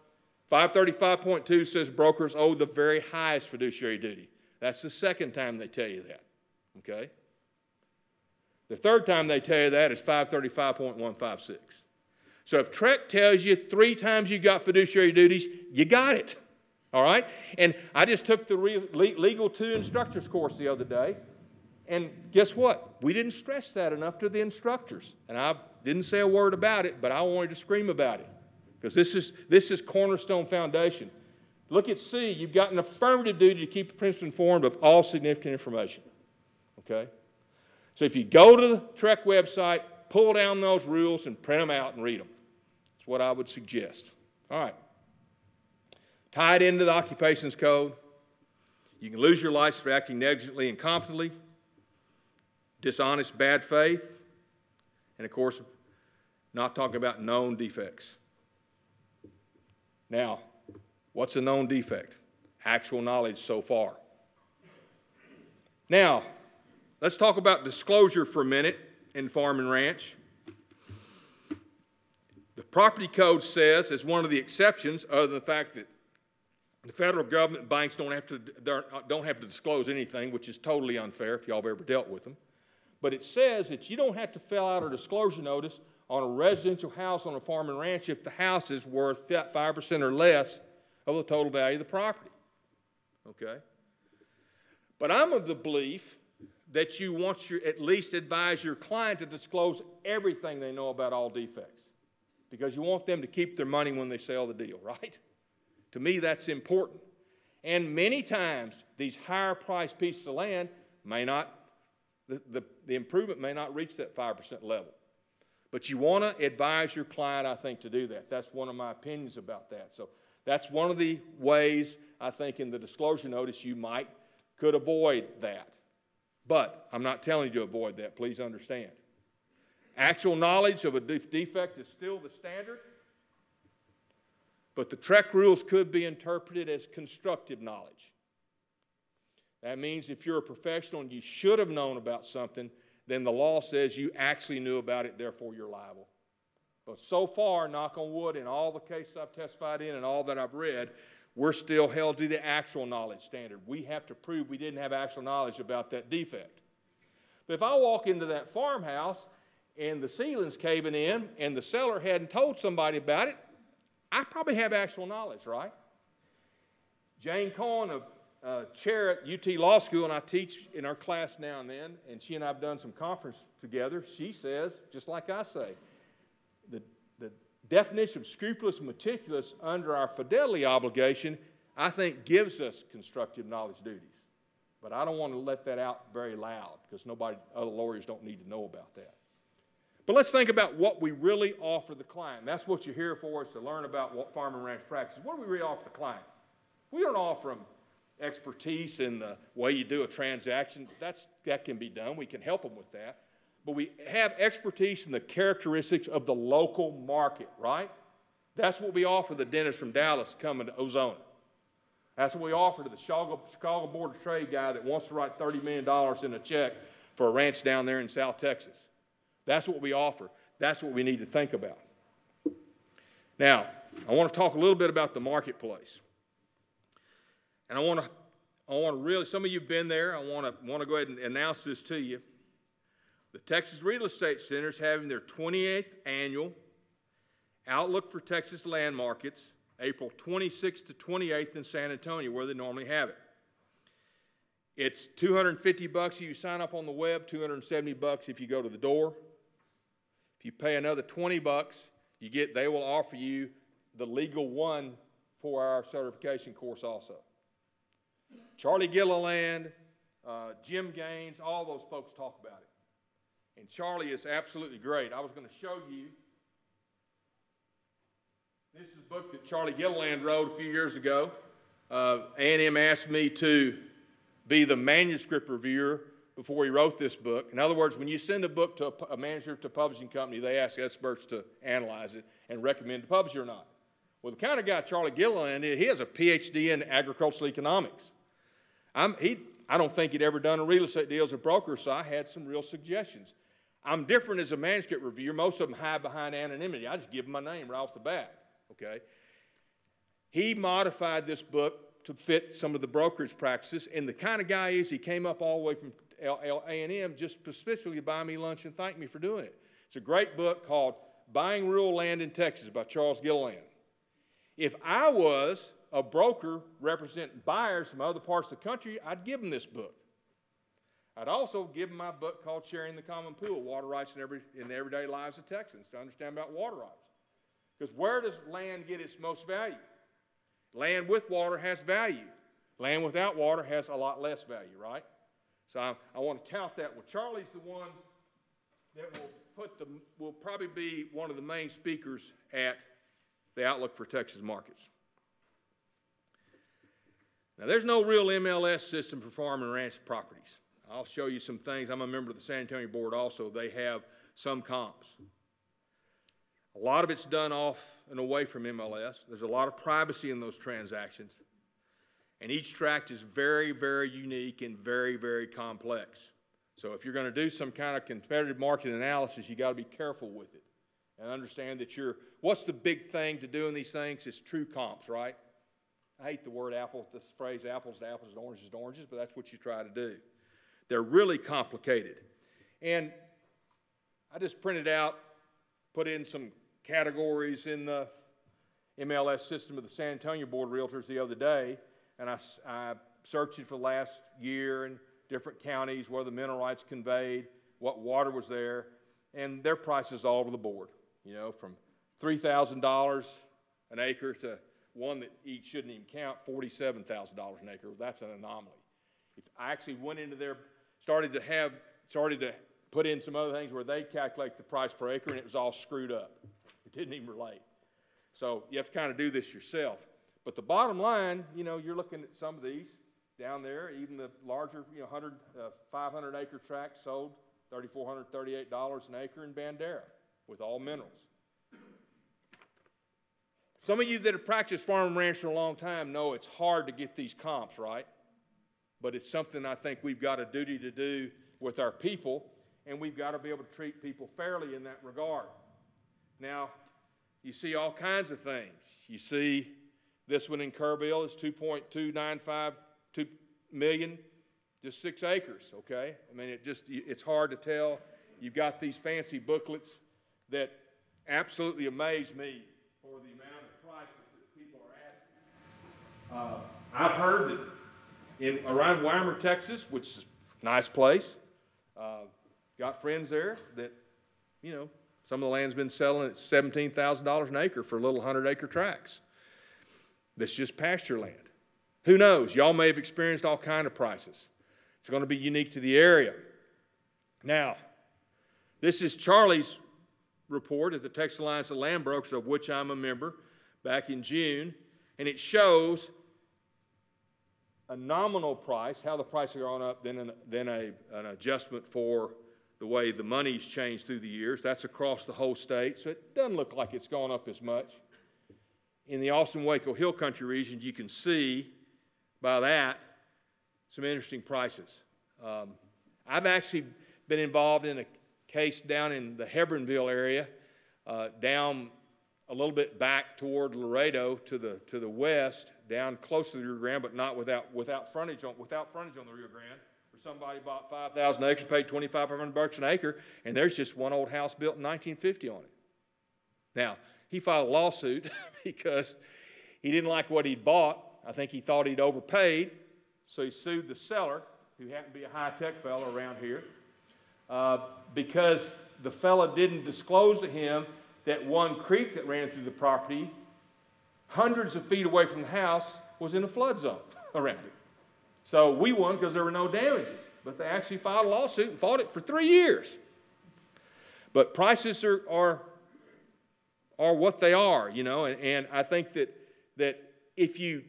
535.2 says brokers owe the very highest fiduciary duty. That's the second time they tell you that, okay? The third time they tell you that is 535.156. So if TREC tells you three times you've got fiduciary duties, you got it. All right? And I just took the Legal 2 instructors course the other day. And guess what? We didn't stress that enough to the instructors. And I didn't say a word about it, but I wanted to scream about it. Because this is, this is cornerstone foundation. Look at C. You've got an affirmative duty to keep the principal informed of all significant information. Okay? So if you go to the TREC website, pull down those rules and print them out and read them. What I would suggest. All right tied into the occupations code. You can lose your license for acting negligently, and incompetently, dishonest, bad faith, and of course, not talking about known defects. Now, what's a known defect? Actual knowledge so far. Now, let's talk about disclosure for a minute in farm and ranch. Property code says, as one of the exceptions, other than the fact that the federal government banks don't have to don't have to disclose anything, which is totally unfair if y'all have ever dealt with them. But it says that you don't have to fill out a disclosure notice on a residential house on a farm and ranch if the house is worth 5% or less of the total value of the property. Okay? But I'm of the belief that you want to at least advise your client to disclose everything they know about all defects because you want them to keep their money when they sell the deal, right? To me, that's important. And many times, these higher priced pieces of land may not, the, the, the improvement may not reach that 5% level. But you want to advise your client, I think, to do that. That's one of my opinions about that. So that's one of the ways I think in the disclosure notice you might could avoid that. But I'm not telling you to avoid that, please understand. Actual knowledge of a defect is still the standard. But the TREC rules could be interpreted as constructive knowledge. That means if you're a professional and you should have known about something, then the law says you actually knew about it, therefore you're liable. But so far, knock on wood, in all the cases I've testified in and all that I've read, we're still held to the actual knowledge standard. We have to prove we didn't have actual knowledge about that defect. But if I walk into that farmhouse and the ceiling's caving in and the seller hadn't told somebody about it, I probably have actual knowledge, right? Jane Cohen, a, chair at UT Law School, and I teach in our class now and then, and she and I have done some conference together. She says, just like I say, the, the definition of scrupulous and meticulous under our fidelity obligation, I think, gives us constructive knowledge duties. But I don't want to let that out very loud because nobody, other lawyers don't need to know about that. But let's think about what we really offer the client. That's what you're here for, is to learn about what farm and ranch practices. What do we really offer the client? We don't offer them expertise in the way you do a transaction. That's, that can be done. We can help them with that. But we have expertise in the characteristics of the local market, right? That's what we offer the dentist from Dallas coming to Ozona. That's what we offer to the Chicago, Chicago Board of Trade guy that wants to write $30 million in a check for a ranch down there in South Texas. That's what we offer. That's what we need to think about. Now, I want to talk a little bit about the marketplace. And I want to I want to really, some of you have been there. I want to, want to go ahead and announce this to you. The Texas Real Estate Center is having their 28th annual Outlook for Texas Land Markets, April 26th to 28th in San Antonio, where they normally have it. It's 250 bucks if you sign up on the web, 270 bucks if you go to the door. If you pay another 20 bucks, you get they will offer you the legal one four-hour certification course also. Charlie Gilliland, uh, Jim Gaines, all those folks talk about it. And Charlie is absolutely great. I was going to show you. This is a book that Charlie Gilliland wrote a few years ago. Uh, A&M asked me to be the manuscript reviewer before he wrote this book. In other words, when you send a book to a, a manager to a publishing company, they ask experts to analyze it and recommend to publish it or not. Well, the kind of guy Charlie Gilliland is, he has a PhD in agricultural economics. I'm, he, I don't think he'd ever done a real estate deal as a broker, so I had some real suggestions. I'm different as a manuscript reviewer. Most of them hide behind anonymity. I just give them my name right off the bat, okay? He modified this book to fit some of the brokerage practices, and the kind of guy is he came up all the way from a&M just specifically buy me lunch and thank me for doing it. It's a great book called Buying Rural Land in Texas by Charles Gilliland. If I was a broker representing buyers from other parts of the country, I'd give them this book. I'd also give them my book called Sharing the Common Pool, Water Rights in, every, in the Everyday Lives of Texans to understand about water rights. Because where does land get its most value? Land with water has value. Land without water has a lot less value, right? So I, I want to tout that. Well, Charlie's the one that will put the will probably be one of the main speakers at the Outlook for Texas Markets. Now, there's no real MLS system for farm and ranch properties. I'll show you some things. I'm a member of the San Antonio Board also. They have some comps. A lot of it's done off and away from MLS. There's a lot of privacy in those transactions. And each tract is very, very unique and very, very complex. So if you're going to do some kind of competitive market analysis, you got to be careful with it and understand that you're. What's the big thing to do in these things? It's true comps, right? I hate the word apple, this phrase apples to apples and oranges to oranges, but that's what you try to do. They're really complicated. And I just printed out, put in some categories in the MLS system of the San Antonio Board of Realtors the other day and I, I searched it for the last year in different counties where the mineral rights conveyed, what water was there, and their prices all over the board. You know, from $3,000 an acre to one that each shouldn't even count, $47,000 an acre. That's an anomaly. If I actually went into there, started to have, started to put in some other things where they calculate the price per acre, and it was all screwed up. It didn't even relate. So you have to kind of do this yourself. But the bottom line, you know, you're looking at some of these down there, even the larger, you know, 100, uh, 500 acre tract sold $3,438 an acre in Bandera with all minerals. Some of you that have practiced farm and ranch for a long time know it's hard to get these comps, right? But it's something I think we've got a duty to do with our people, and we've got to be able to treat people fairly in that regard. Now, you see all kinds of things. You see this one in Kerrville is 2.295 2 million, just six acres, okay? I mean, it just, it's hard to tell. You've got these fancy booklets that absolutely amaze me for the amount of prices that people are asking. Uh, I've heard that in around Weimar, Texas, which is a nice place, uh, got friends there that, you know, some of the land's been selling at $17,000 an acre for little 100 acre tracts that's just pasture land. Who knows? Y'all may have experienced all kind of prices. It's going to be unique to the area. Now, this is Charlie's report at the Texas Alliance of Land Brokers, of which I'm a member, back in June, and it shows a nominal price, how the prices are gone up, then, an, then a, an adjustment for the way the money's changed through the years. That's across the whole state, so it doesn't look like it's gone up as much in the Austin Waco Hill Country regions, you can see by that some interesting prices. Um, I've actually been involved in a case down in the Hebbronville area, uh, down a little bit back toward Laredo to the to the west, down close to the Rio Grande, but not without without frontage on without frontage on the Rio Grande. Where somebody bought 5,000 acres, paid 2,500 bucks an acre, and there's just one old house built in 1950 on it. Now, he filed a lawsuit because he didn't like what he'd bought. I think he thought he'd overpaid, so he sued the seller who happened to be a high tech fellow around here, uh, because the fella didn't disclose to him that one creek that ran through the property, hundreds of feet away from the house, was in a flood zone around it. So we won because there were no damages. But they actually filed a lawsuit and fought it for three years. But prices are, are, are what they are, you know, and, and I think that, that if you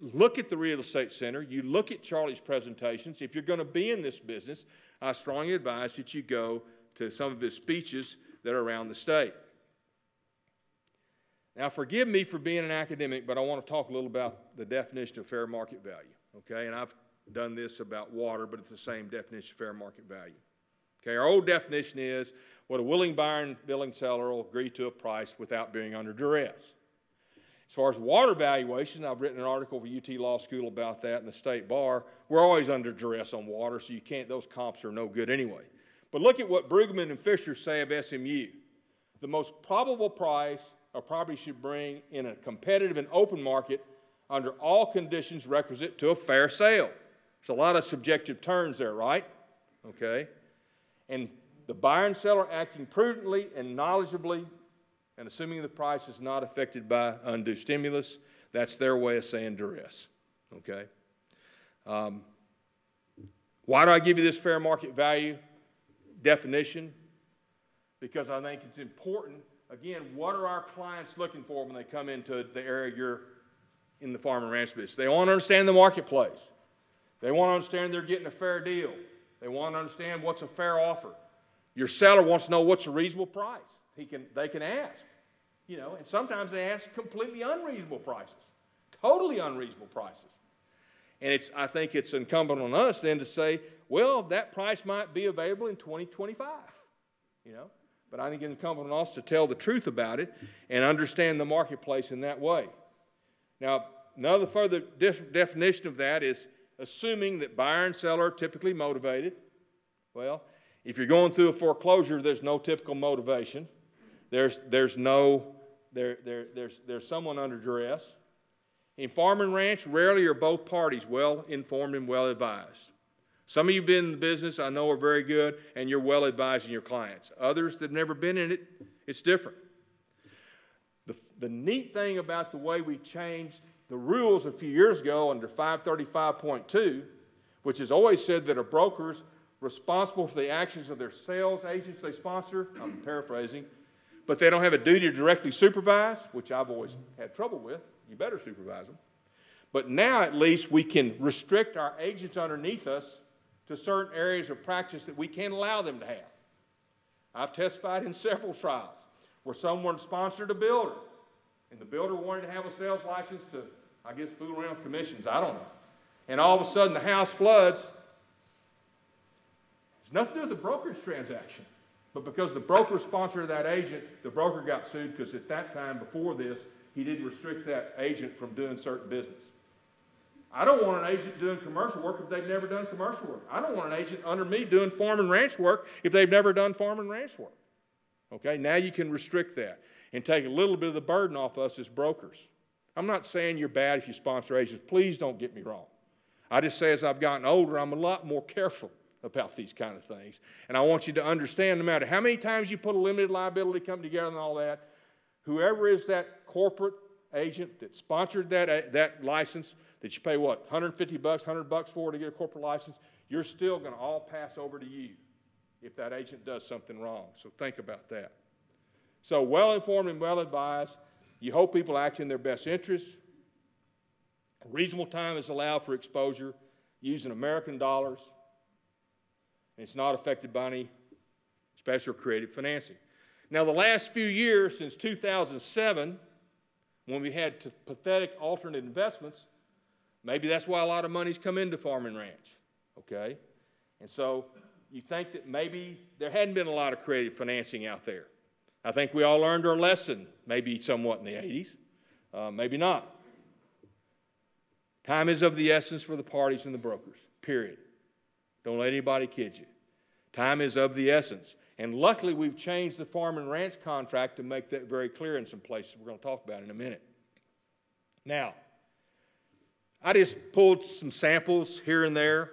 look at the real estate center, you look at Charlie's presentations, if you're going to be in this business, I strongly advise that you go to some of his speeches that are around the state. Now, forgive me for being an academic, but I want to talk a little about the definition of fair market value, okay? And I've done this about water, but it's the same definition of fair market value. Okay, our old definition is what a willing buyer and willing seller will agree to a price without being under duress. As far as water valuation, I've written an article for UT Law School about that in the state bar. We're always under duress on water, so you can't, those comps are no good anyway. But look at what Brueggeman and Fisher say of SMU. The most probable price a property should bring in a competitive and open market under all conditions requisite to a fair sale. There's a lot of subjective terms there, right? Okay. And the buyer and seller acting prudently and knowledgeably and assuming the price is not affected by undue stimulus, that's their way of saying duress. Okay? Um, why do I give you this fair market value definition? Because I think it's important. Again, what are our clients looking for when they come into the area you're in the farm and ranch business? They want to understand the marketplace. They want to understand they're getting a fair deal. They want to understand what's a fair offer. Your seller wants to know what's a reasonable price. He can, they can ask. You know, and sometimes they ask completely unreasonable prices, totally unreasonable prices. And it's, I think it's incumbent on us then to say, well, that price might be available in 2025. You know, but I think it's incumbent on us to tell the truth about it and understand the marketplace in that way. Now, another further def- definition of that is assuming that buyer and seller are typically motivated. Well, if you're going through a foreclosure, there's no typical motivation. There's, there's no, there, there, there's, there's someone under duress. In farm and ranch, rarely are both parties well informed and well advised. Some of you have been in the business, I know, are very good, and you're well advising your clients. Others that have never been in it, it's different. The, the neat thing about the way we changed the rules a few years ago under 535.2, which has always said that a broker's responsible for the actions of their sales agents they sponsor, I'm paraphrasing, but they don't have a duty to directly supervise, which I've always had trouble with. You better supervise them. But now at least we can restrict our agents underneath us to certain areas of practice that we can't allow them to have. I've testified in several trials where someone sponsored a builder, and the builder wanted to have a sales license to, I guess, fool around commissions. I don't know. And all of a sudden the house floods. Nothing to do with the brokerage transaction. But because the broker sponsored that agent, the broker got sued because at that time, before this, he didn't restrict that agent from doing certain business. I don't want an agent doing commercial work if they've never done commercial work. I don't want an agent under me doing farm and ranch work if they've never done farm and ranch work. Okay, now you can restrict that and take a little bit of the burden off us as brokers. I'm not saying you're bad if you sponsor agents. Please don't get me wrong. I just say as I've gotten older, I'm a lot more careful about these kind of things. And I want you to understand no matter how many times you put a limited liability company together and all that, whoever is that corporate agent that sponsored that, uh, that license, that you pay what, 150 bucks, 100 bucks for to get a corporate license, you're still going to all pass over to you if that agent does something wrong. So think about that. So well informed and well advised. You hope people act in their best interest. reasonable time is allowed for exposure using American dollars it's not affected by any special creative financing. Now, the last few years, since 2007, when we had pathetic alternate investments, maybe that's why a lot of money's come into farm and ranch, okay? And so you think that maybe there hadn't been a lot of creative financing out there. I think we all learned our lesson, maybe somewhat in the 80s, uh, maybe not. Time is of the essence for the parties and the brokers, period. Don't let anybody kid you. Time is of the essence. And luckily, we've changed the farm and ranch contract to make that very clear in some places we're going to talk about in a minute. Now, I just pulled some samples here and there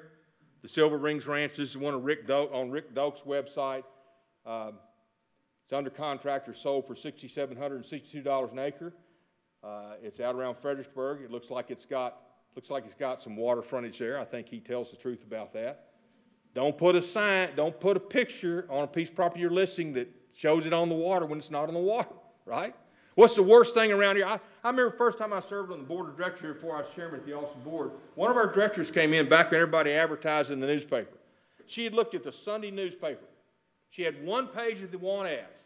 the Silver Rings Ranch. This is one of Rick Doak, on Rick Doak's website. Um, it's under contract or sold for $6,762 an acre. Uh, it's out around Fredericksburg. It looks like it's got looks like it's got some water frontage there. I think he tells the truth about that. Don't put a sign, don't put a picture on a piece of property you're listing that shows it on the water when it's not on the water, right? What's the worst thing around here? I, I remember the first time I served on the board of directors here before I was chairman of the Austin board. One of our directors came in back when everybody advertised in the newspaper. She had looked at the Sunday newspaper. She had one page of the want ads.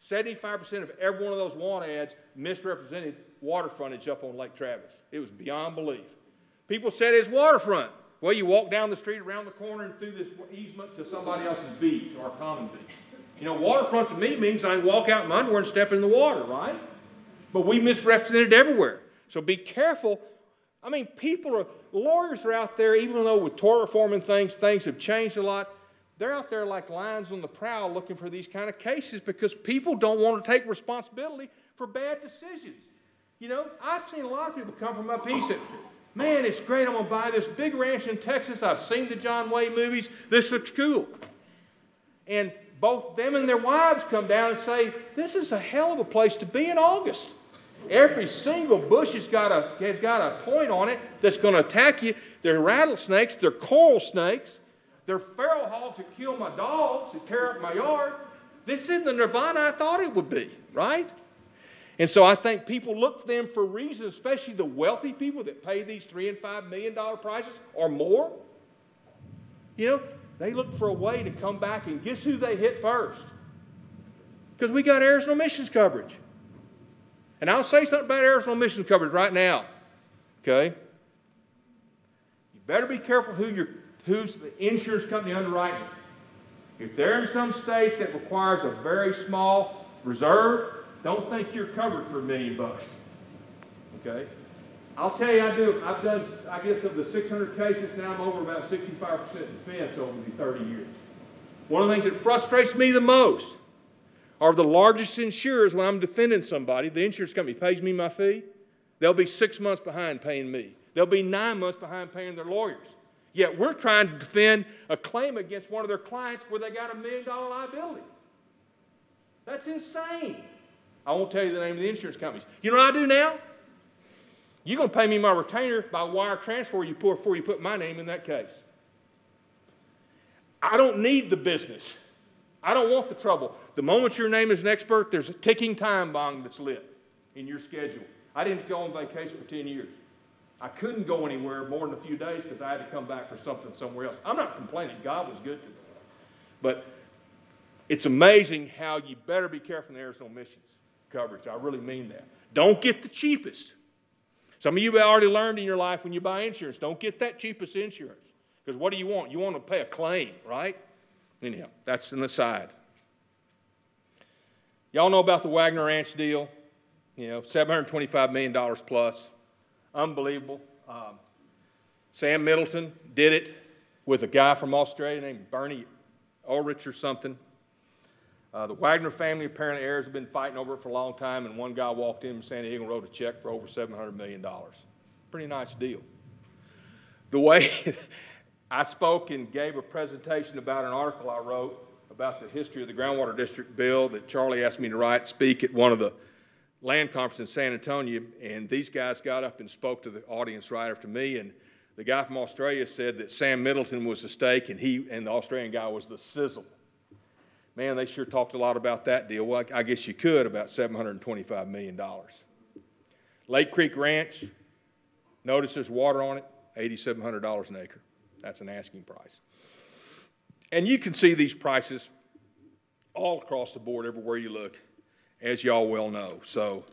75% of every one of those want ads misrepresented water frontage up on Lake Travis. It was beyond belief. People said it's waterfront. Well, you walk down the street around the corner and through this easement to somebody else's beach or common beach. You know, waterfront to me means I walk out in my underwear and step in the water, right? But we misrepresent it everywhere. So be careful. I mean, people are, lawyers are out there, even though with tort reform and things, things have changed a lot. They're out there like lions on the prowl looking for these kind of cases because people don't want to take responsibility for bad decisions. You know, I've seen a lot of people come from up east that, man, it's great, I'm going to buy this big ranch in Texas. I've seen the John Wayne movies. This looks cool. And both them and their wives come down and say, This is a hell of a place to be in August. Every single bush has got a, has got a point on it that's going to attack you. They're rattlesnakes, they're coral snakes, they're feral hogs that kill my dogs, that tear up my yard. This isn't the nirvana I thought it would be, right? And so I think people look for them for reasons, especially the wealthy people that pay these three and five million dollar prices or more. You know, they look for a way to come back and guess who they hit first? Because we got errors and omissions coverage. And I'll say something about errors and omissions coverage right now. Okay? You better be careful who you're, who's the insurance company underwriting. If they're in some state that requires a very small reserve, don't think you're covered for a million bucks. Okay? I'll tell you, I do. I've done, I guess, of the 600 cases now, I'm over about 65% defense over the 30 years. One of the things that frustrates me the most are the largest insurers when I'm defending somebody, the insurance company pays me my fee, they'll be six months behind paying me. They'll be nine months behind paying their lawyers. Yet we're trying to defend a claim against one of their clients where they got a million dollar liability. That's insane. I won't tell you the name of the insurance companies. You know what I do now? You're going to pay me my retainer by wire transfer you before you put my name in that case. I don't need the business. I don't want the trouble. The moment your name is an expert, there's a ticking time bomb that's lit in your schedule. I didn't go on vacation for 10 years. I couldn't go anywhere more than a few days because I had to come back for something somewhere else. I'm not complaining. God was good to me. But it's amazing how you better be careful in errors and omissions coverage. I really mean that. Don't get the cheapest. Some of you have already learned in your life when you buy insurance, don't get that cheapest insurance. Because what do you want? You want to pay a claim, right? Anyhow, that's an aside. Y'all know about the Waggoner Ranch deal? You know, $725 million plus. Unbelievable. Um, Sam Middleton did it with a guy from Australia named Bernie Ulrich or something. Uh, the Waggoner family, apparently heirs, have been fighting over it for a long time, and one guy walked in San Diego and wrote a check for over $700 million. Pretty nice deal. The way I spoke and gave a presentation about an article I wrote about the history of the groundwater district bill that Charlie asked me to write, speak at one of the land conferences in San Antonio, and these guys got up and spoke to the audience right after me, and the guy from Australia said that Sam Middleton was the steak and he and the Australian guy was the sizzle. Man, they sure talked a lot about that deal. Well, I guess you could about $725 million. Lake Creek Ranch, notice there's water on it, $8,700 an acre. That's an asking price. And you can see these prices all across the board, everywhere you look, as y'all well know. So,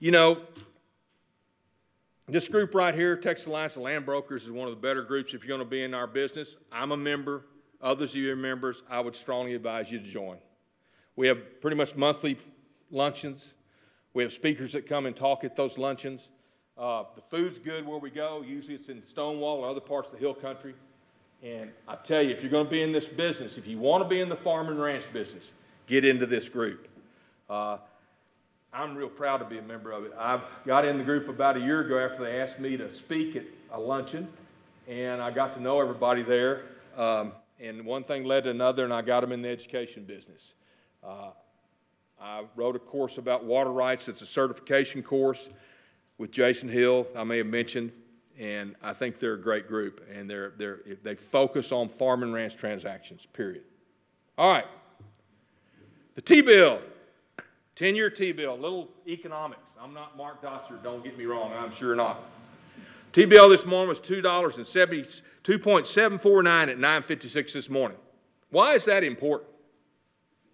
you know, this group right here, Texas Alliance of Land Brokers, is one of the better groups if you're going to be in our business. I'm a member. Others of your members, I would strongly advise you to join. We have pretty much monthly luncheons. We have speakers that come and talk at those luncheons. Uh, the food's good where we go. Usually it's in Stonewall or other parts of the hill country. And I tell you, if you're going to be in this business, if you want to be in the farm and ranch business, get into this group. Uh, I'm real proud to be a member of it. I got in the group about a year ago after they asked me to speak at a luncheon and I got to know everybody there. Um, and one thing led to another, and I got them in the education business. Uh, I wrote a course about water rights. It's a certification course with Jason Hill, I may have mentioned, and I think they're a great group, and they're, they're, they focus on farm and ranch transactions, period. All right. The T-bill, 10-year T-bill, little economics. I'm not Mark Dotzour, don't get me wrong, I'm sure not. T-bill this morning was $2.70, 2.749 at 9.56 this morning. Why is that important?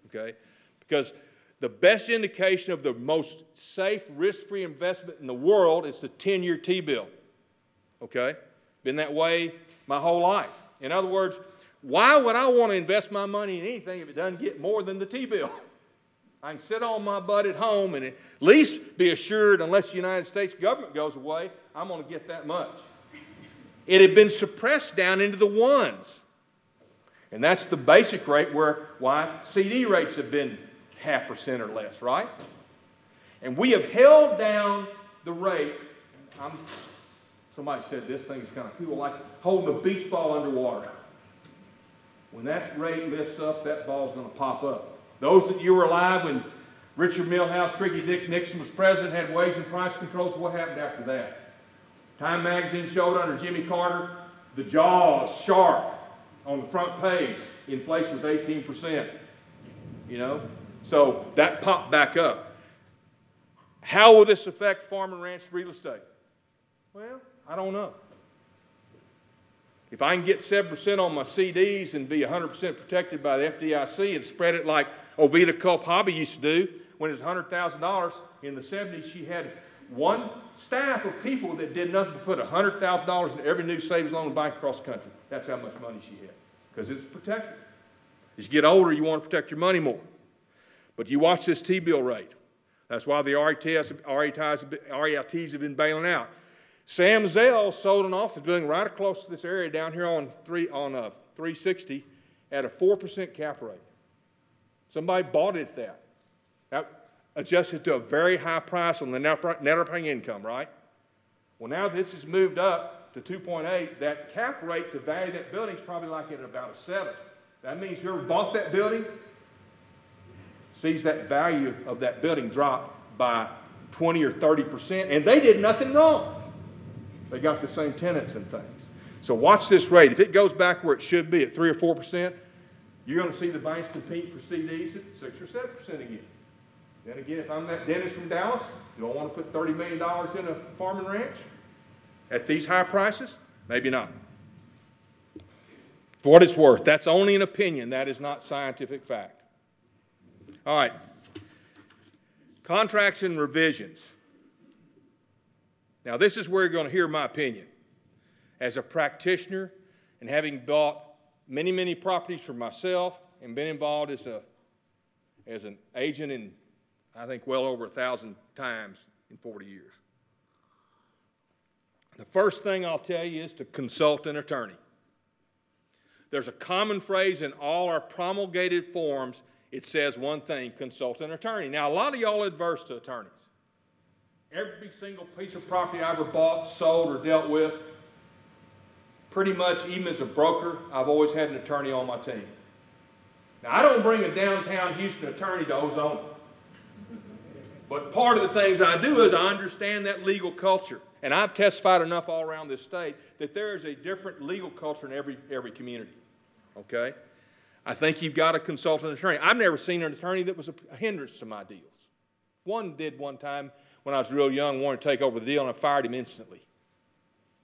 Okay, because the best indication of the most safe, risk-free investment in the world is the 10-year T-bill. Okay? Been that way my whole life. In other words, why would I want to invest my money in anything if it doesn't get more than the T-bill? I can sit on my butt at home and at least be assured, unless the United States government goes away, I'm going to get that much. It had been suppressed down into the ones. And that's the basic rate where why CD rates have been half percent or less, right? And we have held down the rate. I'm, somebody said this thing is kind of cool, like holding a beach ball underwater. When that rate lifts up, that ball's going to pop up. Those that you were alive when Richard Milhous, Tricky Dick Nixon was president, had wage and price controls, what happened after that? Time magazine showed under Jimmy Carter, the jaws sharp on the front page. Inflation was 18%. You know, so that popped back up. How will this affect farm and ranch real estate? Well, I don't know. If I can get 7% on my CDs and be 100% protected by the FDIC and spread it like Oveta Culp Hobby used to do when it was $100,000 in the 70s, she had one staff of people that did nothing but put $100,000 in every new savings loan bank across the country. That's how much money she had because it's protected. As you get older, you want to protect your money more. But you watch this T-bill rate. That's why the REITs, REITs have been bailing out. Sam Zell sold an office building right to this area down here on, three, on uh, 360 at a 4% cap rate. Somebody bought it at that. That adjusted to a very high price on the net operating income, right? Well, now this has moved up to 2.8. That cap rate to value that building is probably like at about a 7. That means whoever bought that building sees that value of that building drop by 20 or 30 percent, and they did nothing wrong. They got the same tenants and things. So watch this rate. If it goes back where it should be at 3 or 4 percent, you're going to see the banks compete for CDs at 6 or 7 percent again. Then again, if I'm that dentist from Dallas, do I want to put $30 million in a farm and ranch at these high prices? Maybe not. For what it's worth, that's only an opinion. That is not scientific fact. All right. Contracts and revisions. Now, this is where you're going to hear my opinion. As a practitioner and having bought many, many properties for myself and been involved as, a, as an agent in, I think, well over a thousand times in 40 years. The first thing I'll tell you is to consult an attorney. There's a common phrase in all our promulgated forms it says one thing consult an attorney. Now, a lot of y'all adverse to attorneys. Every single piece of property I ever bought, sold, or dealt with, pretty much, even as a broker, I've always had an attorney on my team. Now, I don't bring a downtown Houston attorney to Ozona. But part of the things I do is I understand that legal culture. And I've testified enough all around this state that there is a different legal culture in every, every community. Okay? I think you've got to consult an attorney. I've never seen an attorney that was a hindrance to my deals. One did one time when I was real young, wanted to take over the deal, and I fired him instantly.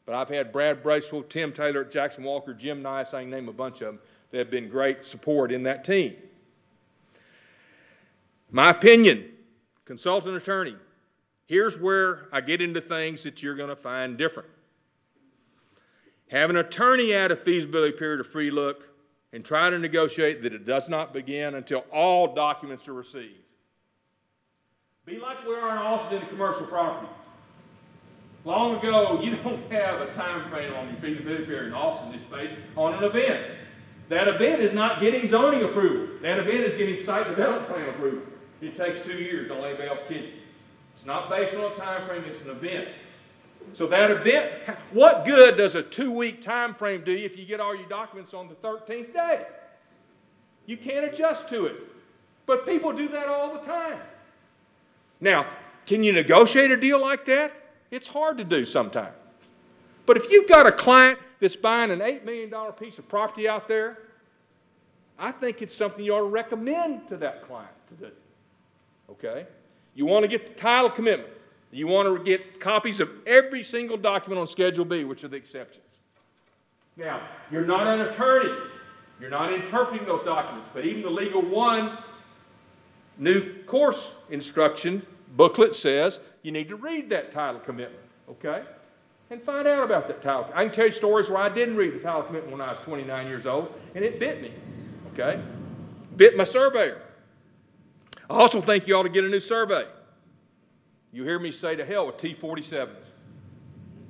But I've had Brad Bracewell, Tim Taylor, Jackson Walker, Jim Nice, I can name a bunch of them that have been great support in that team. My opinion consultant attorney. Here's where I get into things that you're going to find different. Have an attorney add a feasibility period of free look and try to negotiate that it does not begin until all documents are received. Be like we are in Austin in commercial property. Long ago, you don't have a time frame on your feasibility period in Austin. It's based on an event. That event is not getting zoning approval. That event is getting site development plan approval. It takes two years. Don't let anybody else kid you. It's not based on a time frame. It's an event. So that event, what good does a two-week time frame do you if you get all your documents on the 13th day? You can't adjust to it. But people do that all the time. Now, can you negotiate a deal like that? It's hard to do sometimes. But if you've got a client that's buying an $8 million piece of property out there, I think it's something you ought to recommend to that client to do. Okay? You want to get the title commitment. You want to get copies of every single document on Schedule B, which are the exceptions. Now, you're not an attorney. You're not interpreting those documents, but even the Legal One new course instruction booklet says you need to read that title commitment, okay? And find out about that title. I can tell you stories where I didn't read the title commitment when I was 29 years old, and it bit me, okay? Bit my surveyor. I also think you ought to get a new survey. You hear me say to hell with T47s.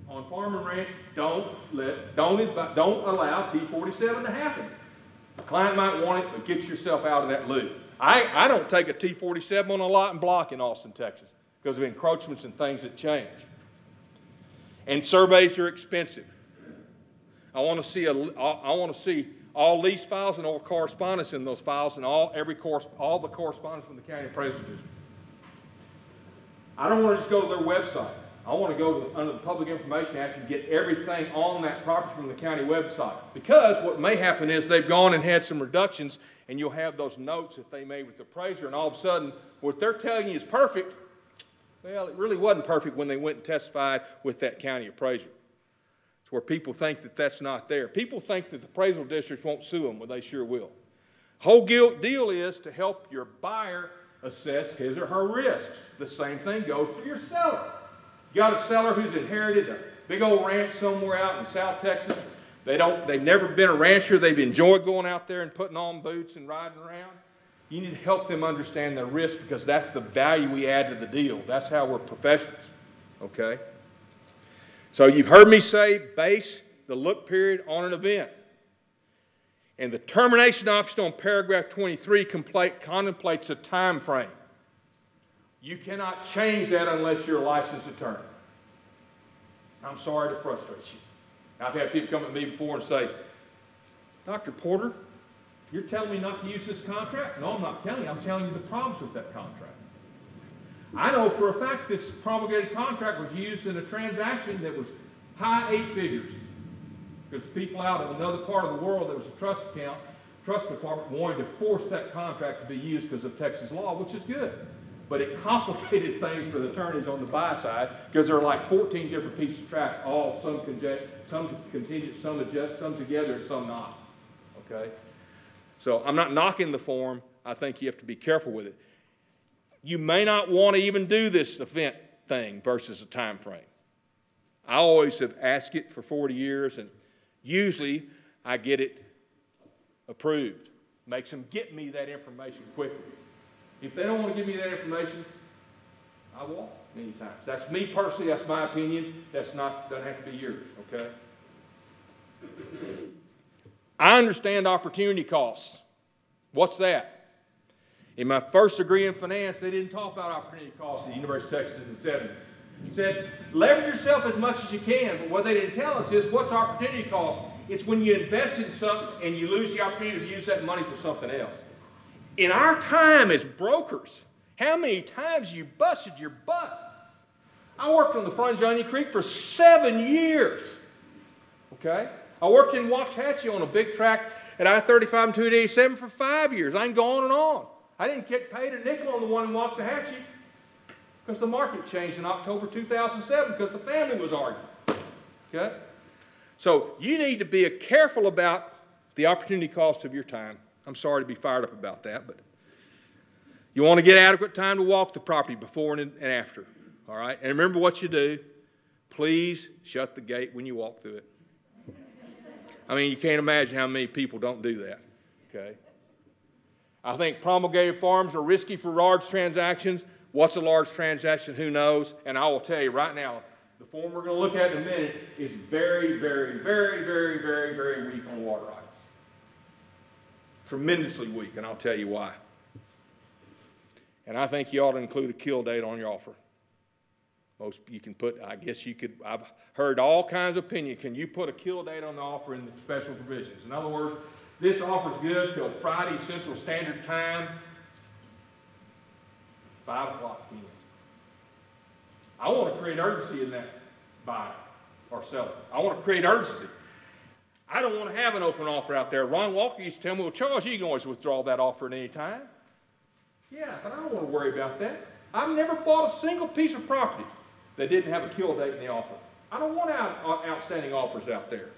On farm and ranch, don't let, don't, don't allow T47 to happen. Client might want it, but get yourself out of that loop. I, I don't take a T47 on a lot and block in Austin, Texas, because of encroachments and things that change. And surveys are expensive. I want to see a, I want to see all lease files and all correspondence in those files and all every course, all the correspondence from the county district. I don't want to just go to their website. I want to go to, under the Public Information Act and get everything on that property from the county website. Because what may happen is they've gone and had some reductions, and you'll have those notes that they made with the appraiser, and all of a sudden, what they're telling you is perfect. Well, it really wasn't perfect when they went and testified with that county appraiser. It's where people think that that's not there. People think that the appraisal districts won't sue them, well, they sure will. Whole deal is to help your buyer assess his or her risks. The same thing goes for your seller. You got a seller who's inherited a big old ranch somewhere out in South Texas. They don't, they've never been a rancher. They've enjoyed going out there and putting on boots and riding around. You need to help them understand their risk because that's the value we add to the deal. That's how we're professionals. Okay? So you've heard me say base the look period on an event. And the termination option on paragraph 23 contemplates a time frame. You cannot change that unless you're a licensed attorney. I'm sorry to frustrate you. I've had people come at me before and say, Dr. Porter, you're telling me not to use this contract? No, I'm not telling you. I'm telling you the problems with that contract. I know for a fact this promulgated contract was used in a transaction that was high eight figures. Because people out in another part of the world, there was a trust account, trust department wanted to force that contract to be used because of Texas law, which is good. But it complicated things for the attorneys on the buy side because there are like 14 different pieces of track, all some, conge- some contingent, some adjust, some together, some not. Okay? So I'm not knocking the form. I think you have to be careful with it. You may not want to even do this event thing versus a time frame. I always have asked it for 40 years, and usually I get it approved. Makes them get me that information quickly. If they don't want to give me that information, I walk many times. That's me personally, that's my opinion. That's not, doesn't have to be yours, okay? I understand opportunity costs. What's that? In my first degree in finance, they didn't talk about opportunity costs at the University of Texas in the 70s. It said, leverage yourself as much as you can, but what they didn't tell us is what's opportunity cost? It's when you invest in something and you lose the opportunity to use that money for something else. In our time as brokers, how many times you busted your butt? I worked on the front of Onion Creek for seven years. Okay? I worked in Waxahachie on a big track at I-35 and 287 for five years. I can go on and on. I didn't get paid a nickel on the one in Waxahachie because the market changed in October 2007 because the family was arguing. Okay? So you need to be careful about the opportunity cost of your time. I'm sorry to be fired up about that, but you want to get adequate time to walk the property before and after. All right? And remember what you do. Please shut the gate when you walk through it. I mean, you can't imagine how many people don't do that. Okay? I think promulgated farms are risky for large transactions. What's a large transaction? Who knows? And I will tell you right now, the form we're going to look at in a minute is very, very, very, very, very, very weak on water rights tremendously weak, and I'll tell you why. And I think you ought to include a kill date on your offer. Most, you can put, I guess you could, I've heard all kinds of opinion. Can you put a kill date on the offer in the special provisions? In other words, this offer's good till Friday Central Standard Time, five o'clock p.m. I want to create urgency in that buyer or seller. I want to create urgency. I don't want to have an open offer out there. Ron Walker used to tell me, well, Charles, you can always withdraw that offer at any time. Yeah, but I don't want to worry about that. I've never bought a single piece of property that didn't have a kill date in the offer. I don't want out, uh, outstanding offers out there.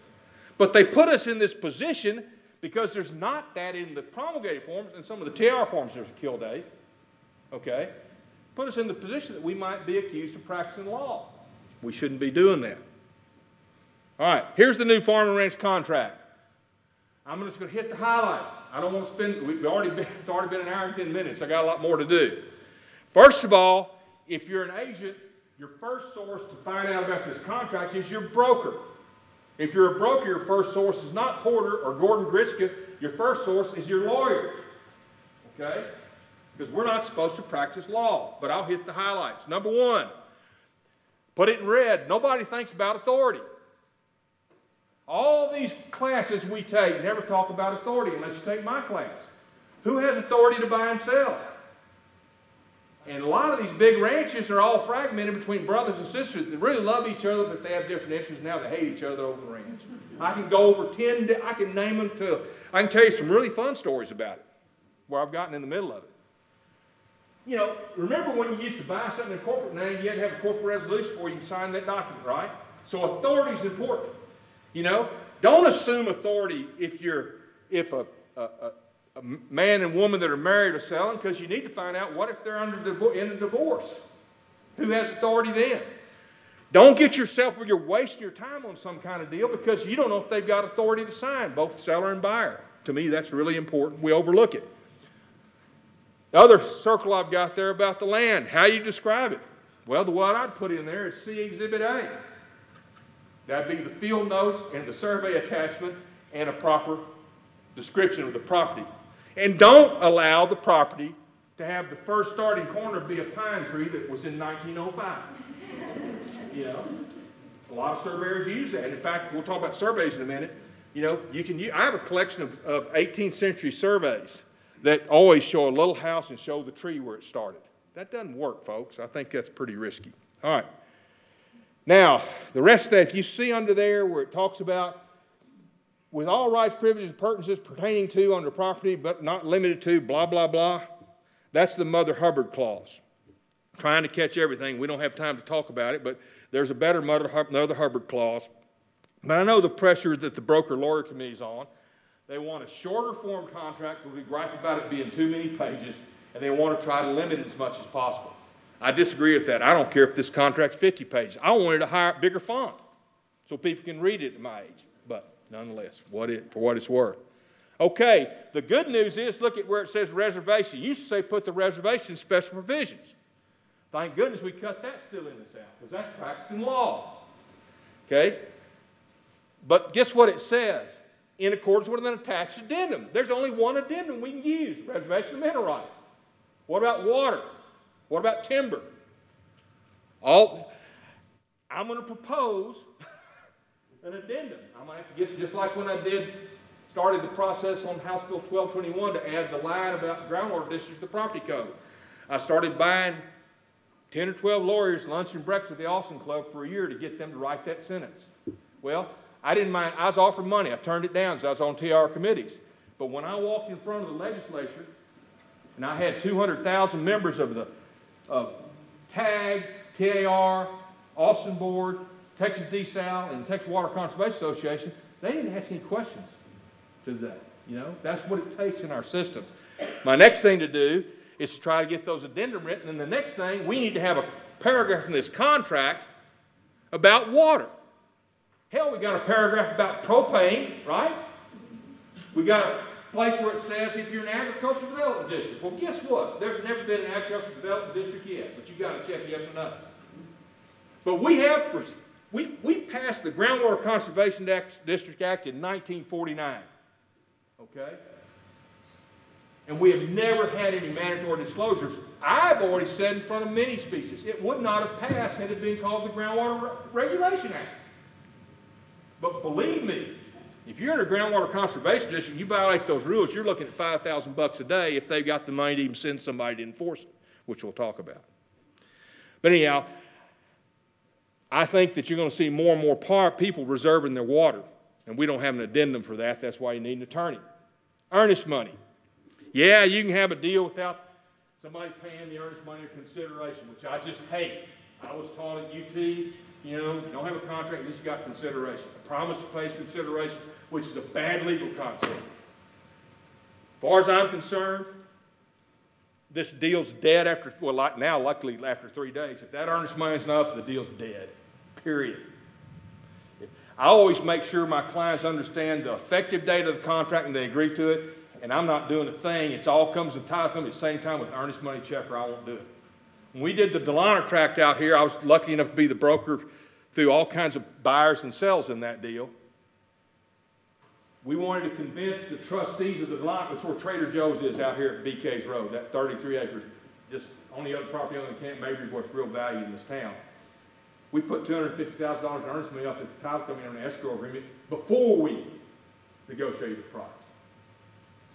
But they put us in this position because there's not that in the promulgated forms and some of the TR forms there's a kill date. Okay? Put us in the position that we might be accused of practicing law. We shouldn't be doing that. All right, here's the new farm and ranch contract. I'm just going to hit the highlights. I don't want to spend, we've already been, it's already been an hour and 10 minutes. I got a lot more to do. First of all, if you're an agent, your first source to find out about this contract is your broker. If you're a broker, your first source is not Porter or Gordon Grichka. Your first source is your lawyer. Okay? Because we're not supposed to practice law. But I'll hit the highlights. Number one, put it in red. Nobody thinks about authority. All these classes we take never talk about authority unless you take my class. Who has authority to buy and sell? And a lot of these big ranches are all fragmented between brothers and sisters that really love each other, but they have different interests. Now they hate each other over the ranch. I can go over 10, I can name them to, I can tell you some really fun stories about it, where I've gotten in the middle of it. You know, remember when you used to buy something in corporate name, you had to have a corporate resolution before you sign that document, right? So authority is important. You know, don't assume authority if you're if a, a, a, a man and woman that are married are selling, because you need to find out what if they're under in a divorce. Who has authority then? Don't get yourself where you're wasting your time on some kind of deal because you don't know if they've got authority to sign, both seller and buyer. To me, that's really important. We overlook it. The other circle I've got there about the land, how you describe it. Well, the one I'd put in there is C Exhibit A. That'd be the field notes and the survey attachment and a proper description of the property. And don't allow the property to have the first starting corner be a pine tree that was in 1905. You know, a lot of surveyors use that. In fact, we'll talk about surveys in a minute. You know, you can. Use, I have a collection of, of 18th century surveys that always show a little house and show the tree where it started. That doesn't work, folks. I think that's pretty risky. All right. Now, the rest of that, if you see under there where it talks about with all rights, privileges, appurtenances pertaining to under property, but not limited to, blah, blah, blah, that's the Mother Hubbard clause. Trying to catch everything. We don't have time to talk about it, but there's a better Mother, Mother Hubbard clause. But I know the pressure that the broker lawyer committee is on. They want a shorter form contract because we gripe about it being too many pages, and they want to try to limit it as much as possible. I disagree with that. I don't care if this contract's 50 pages. I wanted a higher, bigger font so people can read it at my age. Nonetheless, what it, for what it's worth. Okay, the good news is look at where it says reservation. You to say put the reservation special provisions. Thank goodness we cut that silliness out because that's practicing law. Okay? But guess what it says? In accordance with an attached addendum. There's only one addendum we can use reservation of mineral rights. What about water? What about timber? All, I'm going to propose an addendum. I'm going to have to get, just like when I did, started the process on House Bill 1221 to add the line about groundwater districts to the property code. I started buying 10 or 12 lawyers lunch and breakfast at the Austin Club for a year to get them to write that sentence. Well, I didn't mind. I was offered money. I turned it down because I was on TR committees. But when I walked in front of the legislature and I had 200,000 members of the of TAG, TAR, Austin Board, Texas DSAL, and Texas Water Conservation Association, they didn't ask any questions to that. You know, that's what it takes in our system. My next thing to do is to try to get those addendum written, and the next thing, we need to have a paragraph in this contract about water. Hell, we got a paragraph about propane, right? We got a place where it says if you're an agricultural development district. Well, guess what? There's never been an agricultural development district yet, but you got to check yes or no. But we have for we we passed the Groundwater Conservation District Act in 1949. Okay. And we have never had any mandatory disclosures. I've already said in front of many speeches, it would not have passed had it been called the Groundwater Re- Regulation Act. But believe me, if you're in a groundwater conservation district, you violate those rules, you're looking at five thousand bucks a day if they've got the money to even send somebody to enforce it, which we'll talk about. But anyhow, I think that you're gonna see more and more people reserving their water, and we don't have an addendum for that, that's why you need an attorney. Earnest money. Yeah, you can have a deal without somebody paying the earnest money or consideration, which I just hate. I was taught at UT, you know, you don't have a contract, you just got consideration. A promise to pay is consideration, which is a bad legal concept. As far as I'm concerned, this deal's dead after, well, like now, luckily, after three days. If that earnest money's not up, the deal's dead, period. I always make sure my clients understand the effective date of the contract and they agree to it, and I'm not doing a thing. It's all comes in title company at the same time with earnest money check or I won't do it. When we did the Delana tract out here, I was lucky enough to be the broker through all kinds of buyers and sellers in that deal. We wanted to convince the trustees of the Delana, that's where Trader Joe's is out here at Bee Caves Road, that 33 acres, just on the other property on the Camp Mabry worth real value in this town. We put $250,000 in earnest money up at the title company on an escrow agreement before we negotiated the price.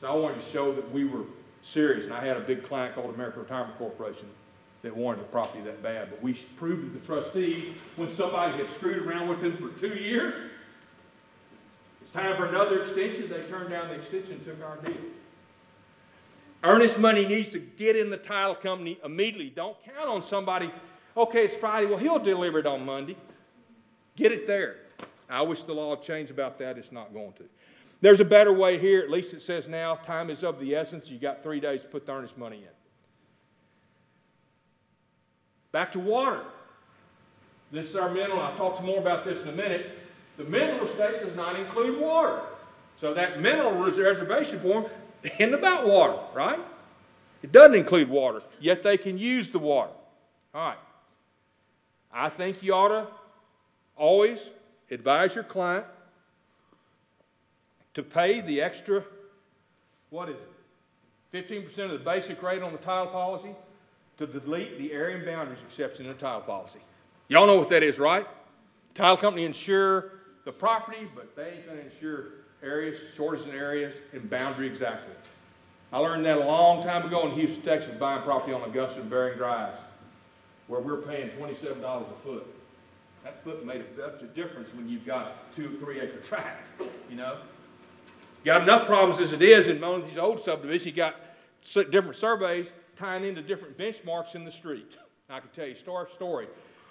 So I wanted to show that we were serious, and I had a big client called American Retirement Corporation that wanted the property that bad. But we proved to the trustees, when somebody had screwed around with them for two years, it's time for another extension, they turned down the extension and took our deal. Earnest money needs to get in the title company immediately. Don't count on somebody, okay, it's Friday, well, he'll deliver it on Monday. Get it there. I wish the law changed about that, it's not going to. There's a better way here, at least it says now, time is of the essence. You got three days to put the earnest money in. Back to water. This is our mineral. I'll talk more about this in a minute. The mineral state does not include water. So that mineral reservation form isn't about water, right? It doesn't include water, yet they can use the water. All right. I think you ought to always advise your client to pay the extra, what is it? 15% of the basic rate on the title policy to delete the area and boundaries exception in the title policy. Y'all know what that is, right? Title company insure the property, but they ain't gonna insure areas, shortages in areas, and boundary exactly. I learned that a long time ago in Houston, Texas, buying property on Augusta and Bering Drives, where we're paying twenty-seven dollars a foot. That foot made a, that's a difference when you've got two, three acre tracts, you know? Got enough problems as it is in most of these old subdivisions. You got different surveys tying into different benchmarks in the street. I can tell you story story.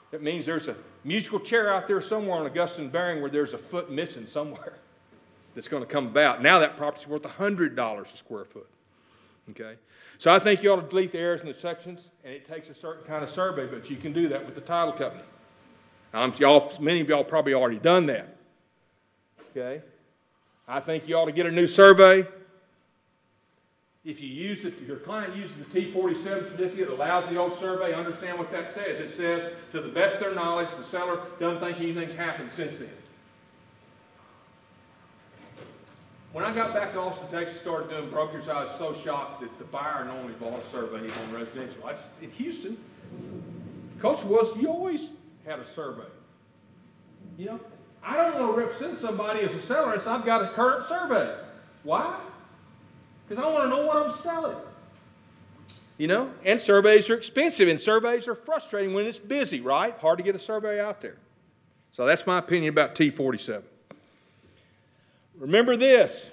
That means there's a musical chair out there somewhere on Augusta and Bering where there's a foot missing somewhere that's going to come about. Now that property's worth $100 a square foot. Okay? So I think you ought to delete the errors and the sections, and it takes a certain kind of survey, but you can do that with the title company. Um, y'all, many of y'all probably already done that. Okay? I think you ought to get a new survey. If you use it, your client uses the T47 certificate, allows the old survey, understand what that says. It says, to the best of their knowledge, the seller doesn't think anything's happened since then. When I got back to Austin, Texas, started doing brokers, I was so shocked that the buyer normally bought a survey on residential. I just, in Houston, culture was you always had a survey. You know, I don't want to represent somebody as a seller unless I've got a current survey. Why? Because I want to know what I'm selling. You know? And surveys are expensive, and surveys are frustrating when it's busy, right? Hard to get a survey out there. So that's my opinion about T47. Remember this.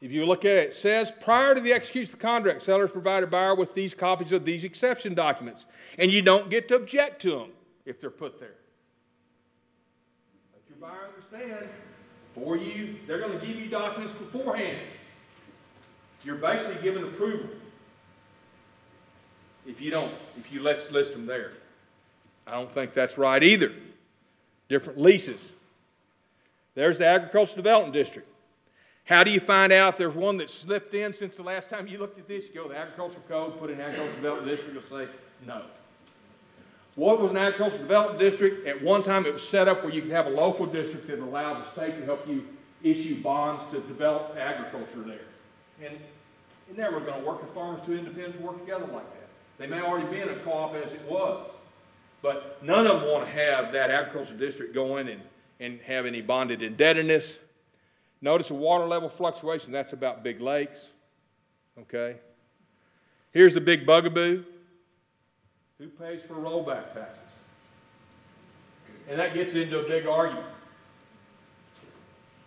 If you look at it, it says prior to the execution of the contract, sellers provided buyer with these copies of these exception documents. And you don't get to object to them if they're put there. Let your buyer understand for you, they're going to give you documents beforehand. You're basically giving approval if you don't, if you list, list them there. I don't think that's right either. Different leases. There's the Agricultural Development District. How do you find out if there's one that slipped in since the last time you looked at this? You go to the Agricultural Code, put in Agricultural Development District, it'll say no. What was an Agricultural Development District? At one time, it was set up where you could have a local district that allowed the state to help you issue bonds to develop agriculture there. And It never was gonna work if farmers too independent to work together like that. They may already be in a co-op as it was. But none of them wanna have that agricultural district going and, and have any bonded indebtedness. Notice the water level fluctuation, that's about big lakes, okay? Here's the big bugaboo. Who pays for rollback taxes? And that gets into a big argument.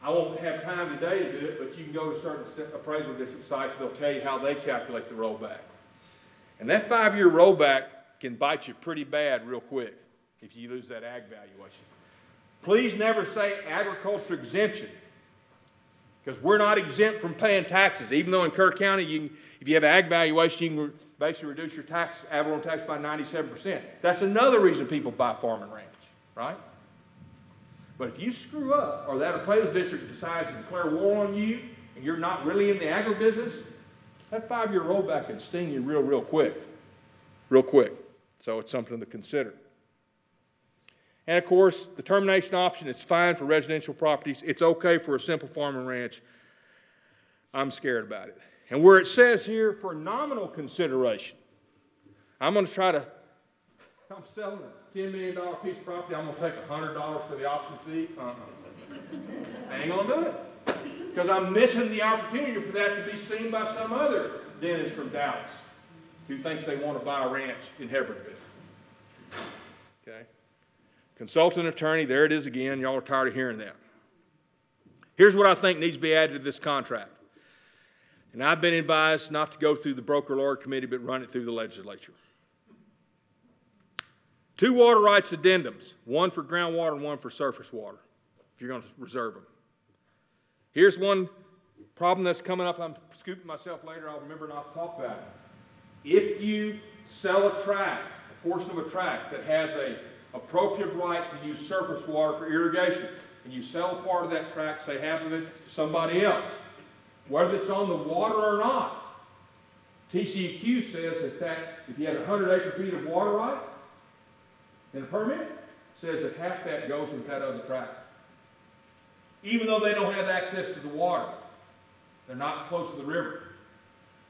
I won't have time today to do it, but you can go to certain appraisal district sites, and they'll tell you how they calculate the rollback. And that five-year rollback can bite you pretty bad real quick if you lose that ag valuation. Please never say agriculture exemption, because we're not exempt from paying taxes. Even though in Kerr County, you can, if you have ag valuation, you can basically reduce your tax, ad valorem tax by 97%. That's another reason people buy farm and ranch, right? But if you screw up, or that appraisal district decides to declare war on you, and you're not really in the agribusiness, that five-year rollback can sting you real, real quick. Real quick. So it's something to consider. And of course, the termination option is fine for residential properties. It's okay for a simple farm and ranch. I'm scared about it. And where it says here for nominal consideration, I'm going to try to, I'm selling a $10 million piece of property, I'm going to take $100 for the option fee. Uh-uh. I ain't going to do it. Because I'm missing the opportunity for that to be seen by some other dentist from Dallas who thinks they want to buy a ranch in Hebbronville. Okay? Consultant attorney, there it is again. Y'all are tired of hearing that. Here's what I think needs to be added to this contract. And I've been advised not to go through the broker lawyer committee, but run it through the legislature. Two water rights addendums, one for groundwater and one for surface water, if you're going to reserve them. Here's one problem that's coming up. I'm scooping myself later. I'll remember not to talk about it. If you sell a tract, a portion of a tract that has a appropriate right to use surface water for irrigation, and you sell a part of that tract, say half of it, to somebody else, whether it's on the water or not, TCEQ says that, that if you had 100 acre feet of water right, and the permit says that half that goes with that other tract. Even though they don't have access to the water. They're not close to the river.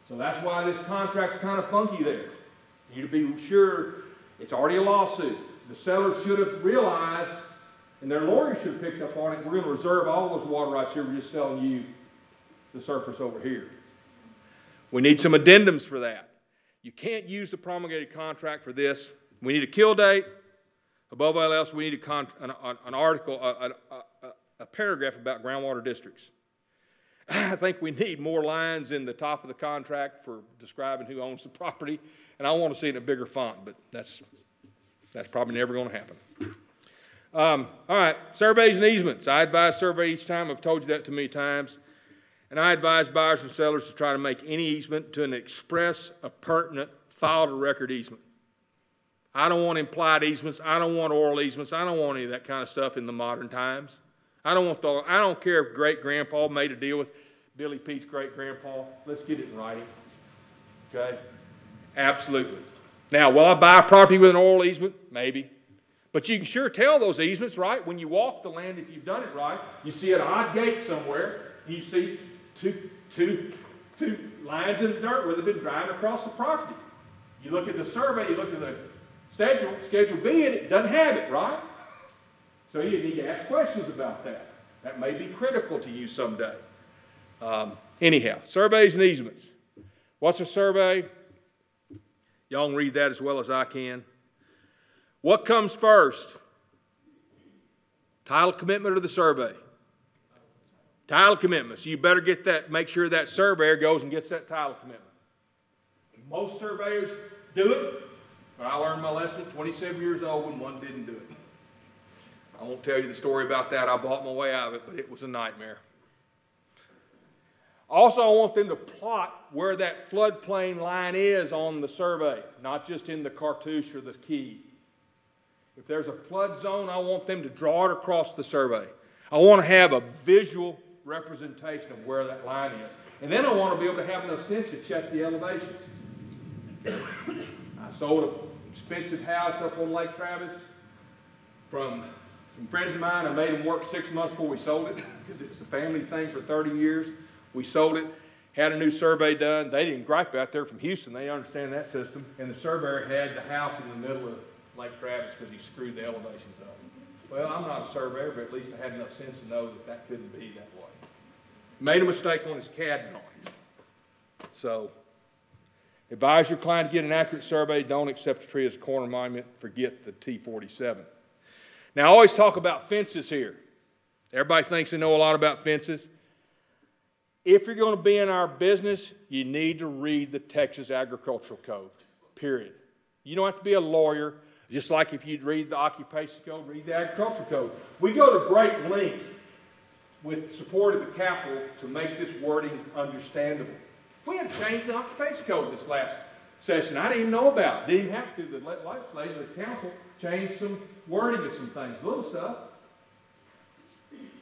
So that's why this contract's kind of funky there. You need to be sure it's already a lawsuit. The sellers should have realized, and their lawyers should have picked up on it, we're going to reserve all those water rights here. We're just selling you the surface over here. We need some addendums for that. You can't use the promulgated contract for this. We need a kill date. Above all else, we need an, an, article, a, a, a paragraph about groundwater districts. I think we need more lines in the top of the contract for describing who owns the property, and I want to see it in a bigger font, but that's, that's probably never going to happen. Um, all right, surveys and easements. I advise survey each time. I've told you that too many times. And I advise buyers and sellers to try to make any easement to an express, appurtenant, filed record easement. I don't want implied easements. I don't want oral easements. I don't want any of that kind of stuff in the modern times. I don't want the, I don't care if great grandpa made a deal with Billy Pete's great grandpa. Let's get it in writing. Okay? Absolutely. Now, will I buy a property with an oral easement? Maybe. But you can sure tell those easements, right? When you walk the land, if you've done it right, you see an odd gate somewhere, and you see two, two, two lines in the dirt where they've been driving across the property. You look at the survey, you look at the schedule, schedule B, and it doesn't have it, right? So you need to ask questions about that. That may be critical to you someday. Um, anyhow, surveys and easements. What's a survey? Y'all can read that as well as I can. What comes first? Title commitment or the survey? Title commitment. So you better get that, make sure that surveyor goes and gets that title commitment. Most surveyors do it, but I learned my lesson at 27 years old when one didn't do it. I won't tell you the story about that. I bought my way out of it, but it was a nightmare. Also, I want them to plot where that floodplain line is on the survey, not just in the cartouche or the key. If there's a flood zone, I want them to draw it across the survey. I want to have a visual representation of where that line is. And then I want to be able to have enough sense to check the elevations. I sold an expensive house up on Lake Travis from some friends of mine. I made them work six months before we sold it because it was a family thing for 30 years. We sold it, had a new survey done. They didn't gripe out there from Houston. They understand that system. And the surveyor had the house in the middle of Lake Travis because he screwed the elevations up. Well, I'm not a surveyor, but at least I had enough sense to know that that couldn't be that way. Made a mistake on his CAD drawings. So, advise your client to get an accurate survey. Don't accept a tree as a corner monument. Forget the T47. Now, I always talk about fences here. Everybody thinks they know a lot about fences. If you're going to be in our business, you need to read the Texas Agricultural Code, period. You don't have to be a lawyer. Just like if you'd read the occupation code, read the agricultural code. We go to great lengths with support of the Capitol to make this wording understandable. We had to change the occupation code this last session. I didn't even know about it. Didn't have to. The legislature, the council, changed some wording of some things, little stuff.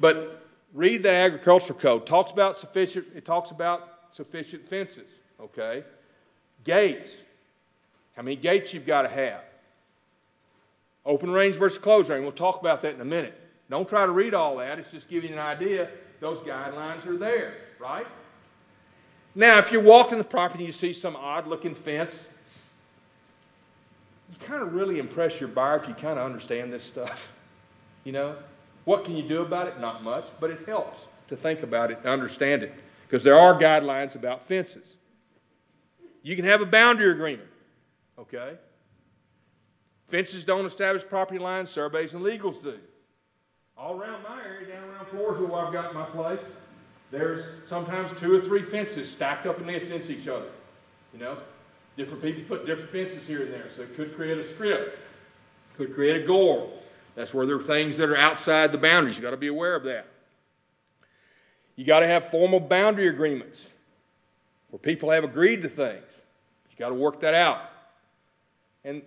But read the agricultural code. Talks about sufficient. It talks about sufficient fences. Okay, gates. How many gates you've got to have? Open range versus closed range. We'll talk about that in a minute. Don't try to read all that. It's just giving you an idea. Those guidelines are there, right? Now, if you're walking the property and you see some odd looking fence, you kind of really impress your buyer if you kind of understand this stuff. You know? What can you do about it? Not much, but it helps to think about it and understand it because there are guidelines about fences. You can have a boundary agreement, okay? Fences don't establish property lines, surveys and legals do. All around my area, down around Floresville where I've got my place, there's sometimes two or three fences stacked up against each other. You know, different people put different fences here and there, so it could create a strip, could create a gore. That's where there are things that are outside the boundaries. You've got to be aware of that. You got to have formal boundary agreements where people have agreed to things. You got to work that out. And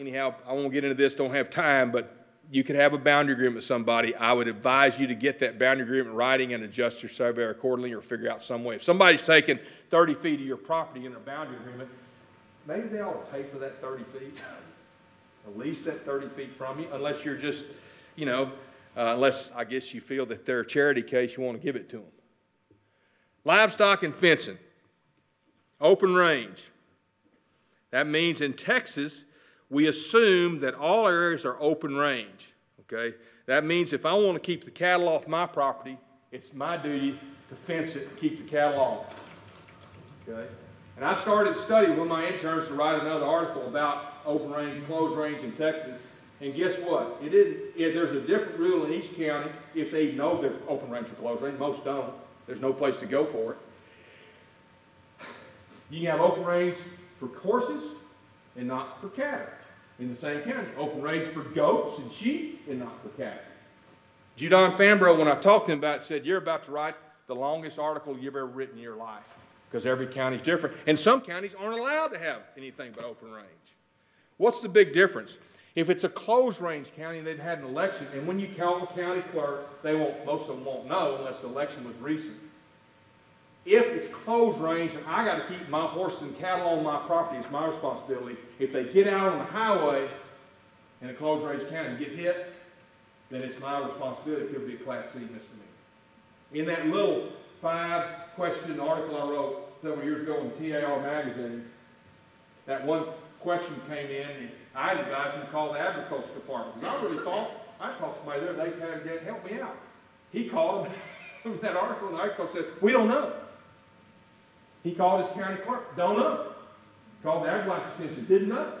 anyhow, I won't get into this, don't have time, but you could have a boundary agreement with somebody. I would advise you to get that boundary agreement writing and adjust your survey accordingly or figure out some way. If somebody's taking 30 feet of your property in a boundary agreement, maybe they ought to pay for that 30 feet. At least that 30 feet from you, unless you're just, you know, uh, unless I guess you feel that they're a charity case, you want to give it to them. Livestock and fencing, open range. That means in Texas, we assume that all areas are open range. Okay? That means if I want to keep the cattle off my property, it's my duty to fence it and keep the cattle off. Okay? And I started studying with my interns to write another article about open range, closed range in Texas. And guess what? It it, there's a different rule in each county if they know they're open range or closed range. Most don't. There's no place to go for it. You can have open range for horses and not for cattle in the same county. Open range for goats and sheep and not for cattle. Judon Fambrough, when I talked to him about it, said, You're about to write the longest article you've ever written in your life because every county's different. And some counties aren't allowed to have anything but open range. What's the big difference? If it's a closed range county and they've had an election, and when you call the county clerk, they won't, most of them won't know unless the election was recent. If it's closed range and I got to keep my horses and cattle on my property, it's my responsibility. If they get out on the highway in a closed range county and get hit, then it's my responsibility. It could be a Class C misdemeanor. In that little five question article I wrote several years ago in TAR magazine, that one question came in, and I advised him to call the agriculture department. And I really thought, I talked to somebody there, they had to help me out. He called that article, and the agriculture said, we don't know. He called his county clerk, don't know. Called the ag life extension, didn't know.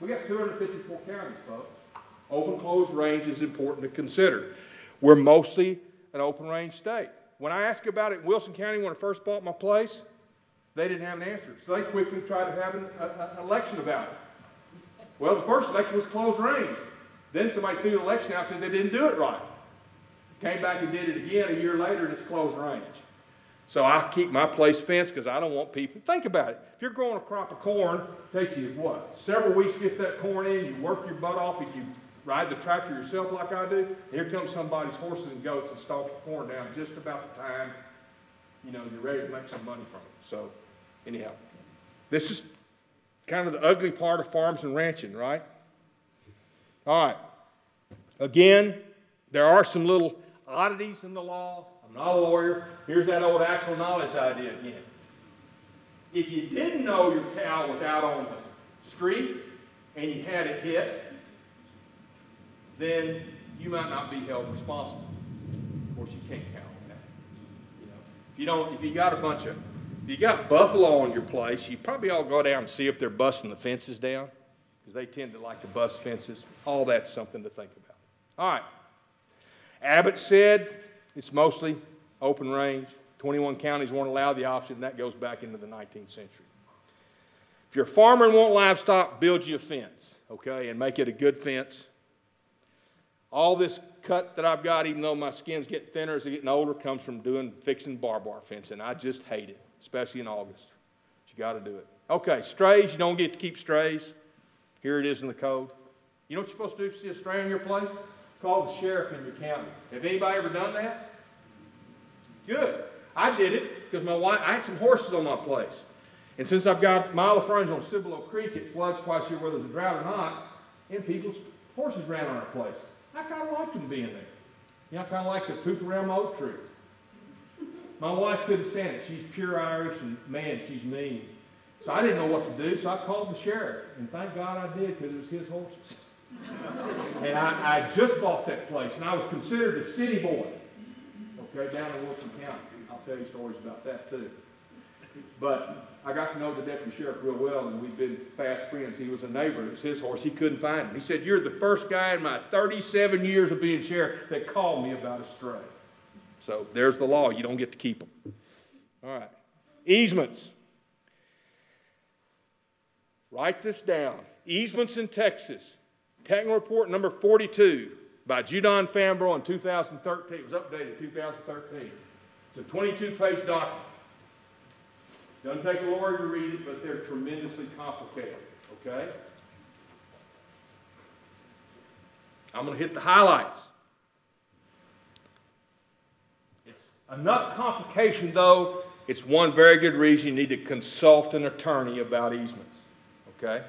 We got 254 counties, folks. Open closed range is important to consider. We're mostly an open range state. When I asked about it in Wilson County when I first bought my place, they didn't have an answer. So they quickly tried to have an, a, election about it. Well, the first election was closed range. Then somebody threw the election out because they didn't do it right. Came back and did it again a year later and it's closed range. So I keep my place fenced because I don't want people. Think about it. If you're growing a crop of corn, it takes you what? Several weeks to get that corn in. You work your butt off. If you ride the tractor yourself like I do, here comes somebody's horses and goats and stomp the corn down just about the time you know you're ready to make some money from it. So Anyhow, this is kind of the ugly part of farms and ranching, right? All right. Again, there are some little oddities in the law. I'm not a lawyer. Here's that old actual knowledge idea again. If you didn't know your cow was out on the street and you had it hit, then you might not be held responsible. Of course, you can't count on that. You know, if you don't, if you got a bunch of, if you got buffalo on your place, you probably all go down and see if they're busting the fences down, because they tend to like to bust fences. All that's something to think about. All right. Abbott said it's mostly open range. 21 counties won't allow the option, and that goes back into the 19th century. If you're a farmer and want livestock, build you a fence, okay, and make it a good fence. All this cut that I've got, even though my skin's getting thinner as I'm getting older, comes from doing fixing barbed wire fencing. I just hate it, especially in August. But you got to do it. Okay, strays, you don't get to keep strays. Here it is in the code. You know what you're supposed to do if you see a stray in your place? Call the sheriff in your county. Have anybody ever done that? Good. I did it because my wife, I had some horses on my place. And since I've got frontage on Cibolo Creek, it floods twice a year whether there's a drought or not, and people's horses ran on our place. I kind of liked them being there. You know, I kind of like to poop around my oak trees. My wife couldn't stand it. She's pure Irish, and man, she's mean. So I didn't know what to do, so I called the sheriff. And thank God I did, because it was his horses. and I, I just bought that place, and I was considered a city boy, okay, down in Wilson County. I'll tell you stories about that too. But I got to know the deputy sheriff real well, and we've been fast friends. He was a neighbor. It was his horse. He couldn't find him. He said, You're the first guy in my 37 years of being sheriff that called me about a stray. So there's the law. You don't get to keep them. All right. Easements. Write this down. Easements in Texas. Technical report number 42 by Judon Fambrough in 2013. It was updated in 2013. It's a 22 page document. Doesn't take a lawyer to read it, but they're tremendously complicated, okay? I'm going to hit the highlights. It's enough complication, though. It's one very good reason you need to consult an attorney about easements, okay?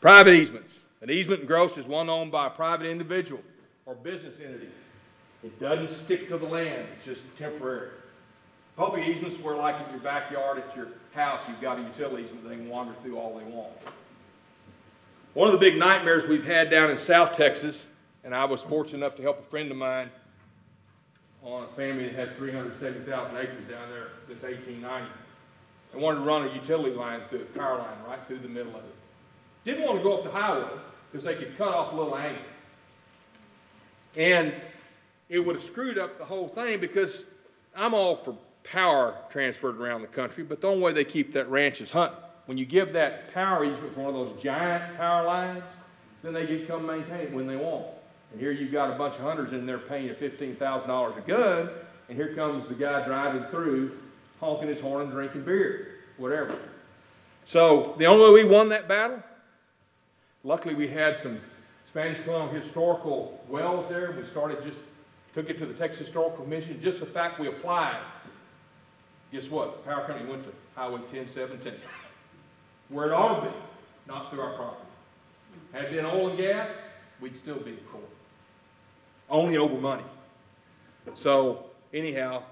Private easements. An easement in gross is one owned by a private individual or business entity. It doesn't stick to the land, it's just temporary. Public easements where like in your backyard at your house, you've got a utility easement, they can wander through all they want. One of the big nightmares we've had down in South Texas, and I was fortunate enough to help a friend of mine on a family that has 370,000 acres down there since 1890. They wanted to run a utility line through it, power line right through the middle of it. Didn't want to go up the highway because they could cut off a little angle. And it would have screwed up the whole thing because I'm all for power transferred around the country, but the only way they keep that ranch is hunting. When you give that power easement for one of those giant power lines, then they can come maintain it when they want. And here you've got a bunch of hunters in there paying you $15,000 a gun, and here comes the guy driving through, honking his horn and drinking beer, whatever. So the only way we won that battle, luckily we had some Spanish Colonial historical wells there. We started just took it to the Texas Historical Commission. Just the fact we applied, guess what? Power company went to Highway 1017, where it ought to be, not through our property. Had it been oil and gas, we'd still be in court. Only over money. So, anyhow,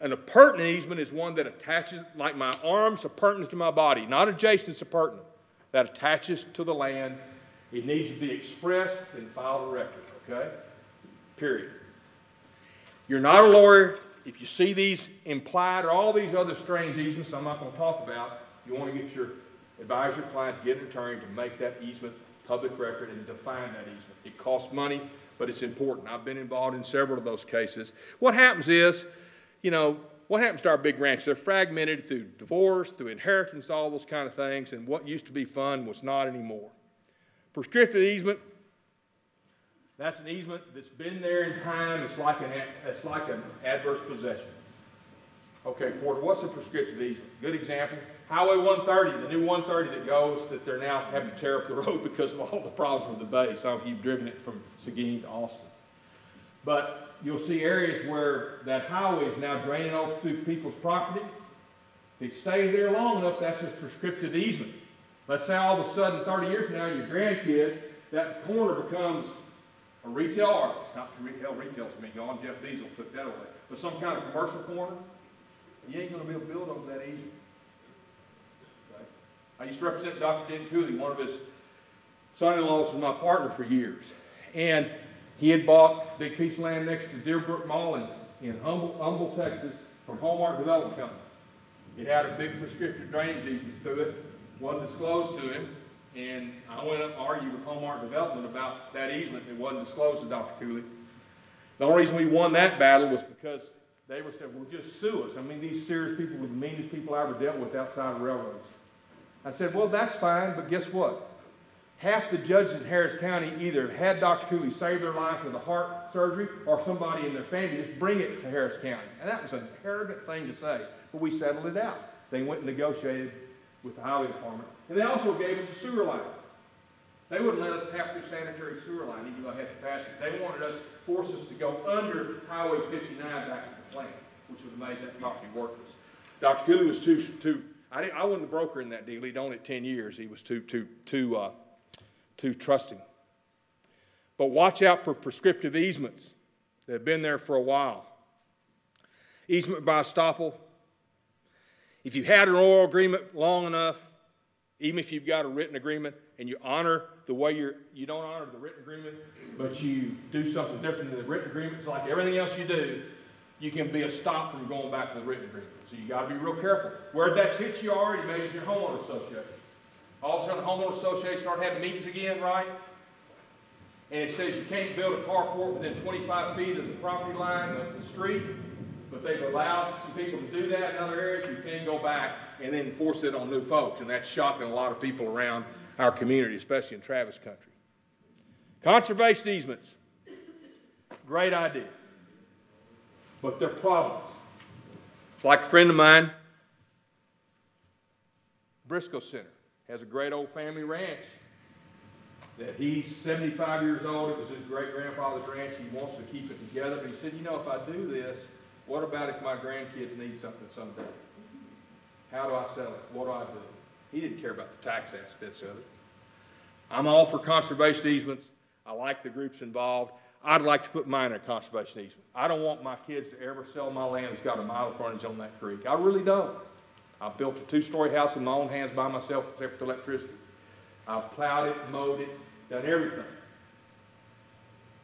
an appurtenant easement is one that attaches, like my arms appurtenant to my body, not adjacent, appurtenant, that attaches to the land. It needs to be expressed and filed a record, okay? Period. You're not a lawyer. If you see these implied or all these other strange easements I'm not going to talk about, you want to get your advisor client to get an attorney to make that easement public record and define that easement. It costs money, but it's important. I've been involved in several of those cases. What happens is, you know, what happens to our big ranches? They're fragmented through divorce, through inheritance, all those kind of things, and what used to be fun was not anymore. Prescriptive easement, that's an easement that's been there in time. It's like an, it's like an adverse possession. Okay, Porter, what's a prescriptive easement? Good example. Highway 130, the new 130 that goes that they're now having to tear up the road because of all the problems with the base. You have driven it from Seguin to Austin. But you'll see areas where that highway is now draining off through people's property. If it stays there long enough, that's a prescriptive easement. Let's say all of a sudden, 30 years from now, your grandkids, that corner becomes a retail or not retail, retail's been gone, Jeff Bezos took that away, but some kind of commercial corner, you ain't gonna be able to build over that easement. I used to represent Dr. Denton Cooley, one of his son-in-laws was my partner for years. And he had bought a big piece of land next to Deerbrook Mall in, in Humble, Humble, Texas from Hallmark Development Company. It had a big prescriptive drainage easement through it, wasn't disclosed to him, and I went up and argued with Hallmark Development about that easement that wasn't disclosed to Dr. Cooley. The only reason we won that battle was because they were saying, well, just sue us. I mean, these serious people were the meanest people I ever dealt with outside of railroads. I said, well, that's fine, but guess what? Half the judges in Harris County either had Dr. Cooley save their life with a heart surgery or somebody in their family just bring it to Harris County. And that was an arrogant thing to say, but we settled it out. They went and negotiated with the highway department. And they also gave us a sewer line. They wouldn't let us tap their sanitary sewer line, even though I had capacity. They wanted us, force us to go under Highway 59 back at the plant, which would have made that property worthless. Dr. Cooley was too, too I, didn't, I wasn't the broker in that deal. He'd owned it 10 years. He was too, too, too, uh, too trusting. But watch out for prescriptive easements that have been there for a while. Easement by estoppel. If you had an oral agreement long enough, even if you've got a written agreement and you honor the way you're, you don't honor the written agreement, but you do something different than the written agreement, it's like everything else you do, you can be estopped from going back to the written agreement. So you got to be real careful. Where that's hit you already, maybe it's your homeowner association. All of a sudden, the homeowner association start having meetings again, right? And it says you can't build a carport within 25 feet of the property line of the street, but they've allowed some people to do that in other areas. You can't go back and then force it on new folks, and that's shocking a lot of people around our community, especially in Travis country. Conservation easements, great idea, but they're problems. Like a friend of mine, Briscoe Center, has a great old family ranch that he's 75 years old. It was his great grandfather's ranch. He wants to keep it together. But he said, you know, if I do this, what about if my grandkids need something someday? How do I sell it? What do I do? He didn't care about the tax aspects of it. I'm all for conservation easements. I like the groups involved. I'd like to put mine in a conservation easement. I don't want my kids to ever sell my land that's got a mile of frontage on that creek. I really don't. I built a two-story house with my own hands by myself except for electricity. I've plowed it, mowed it, done everything.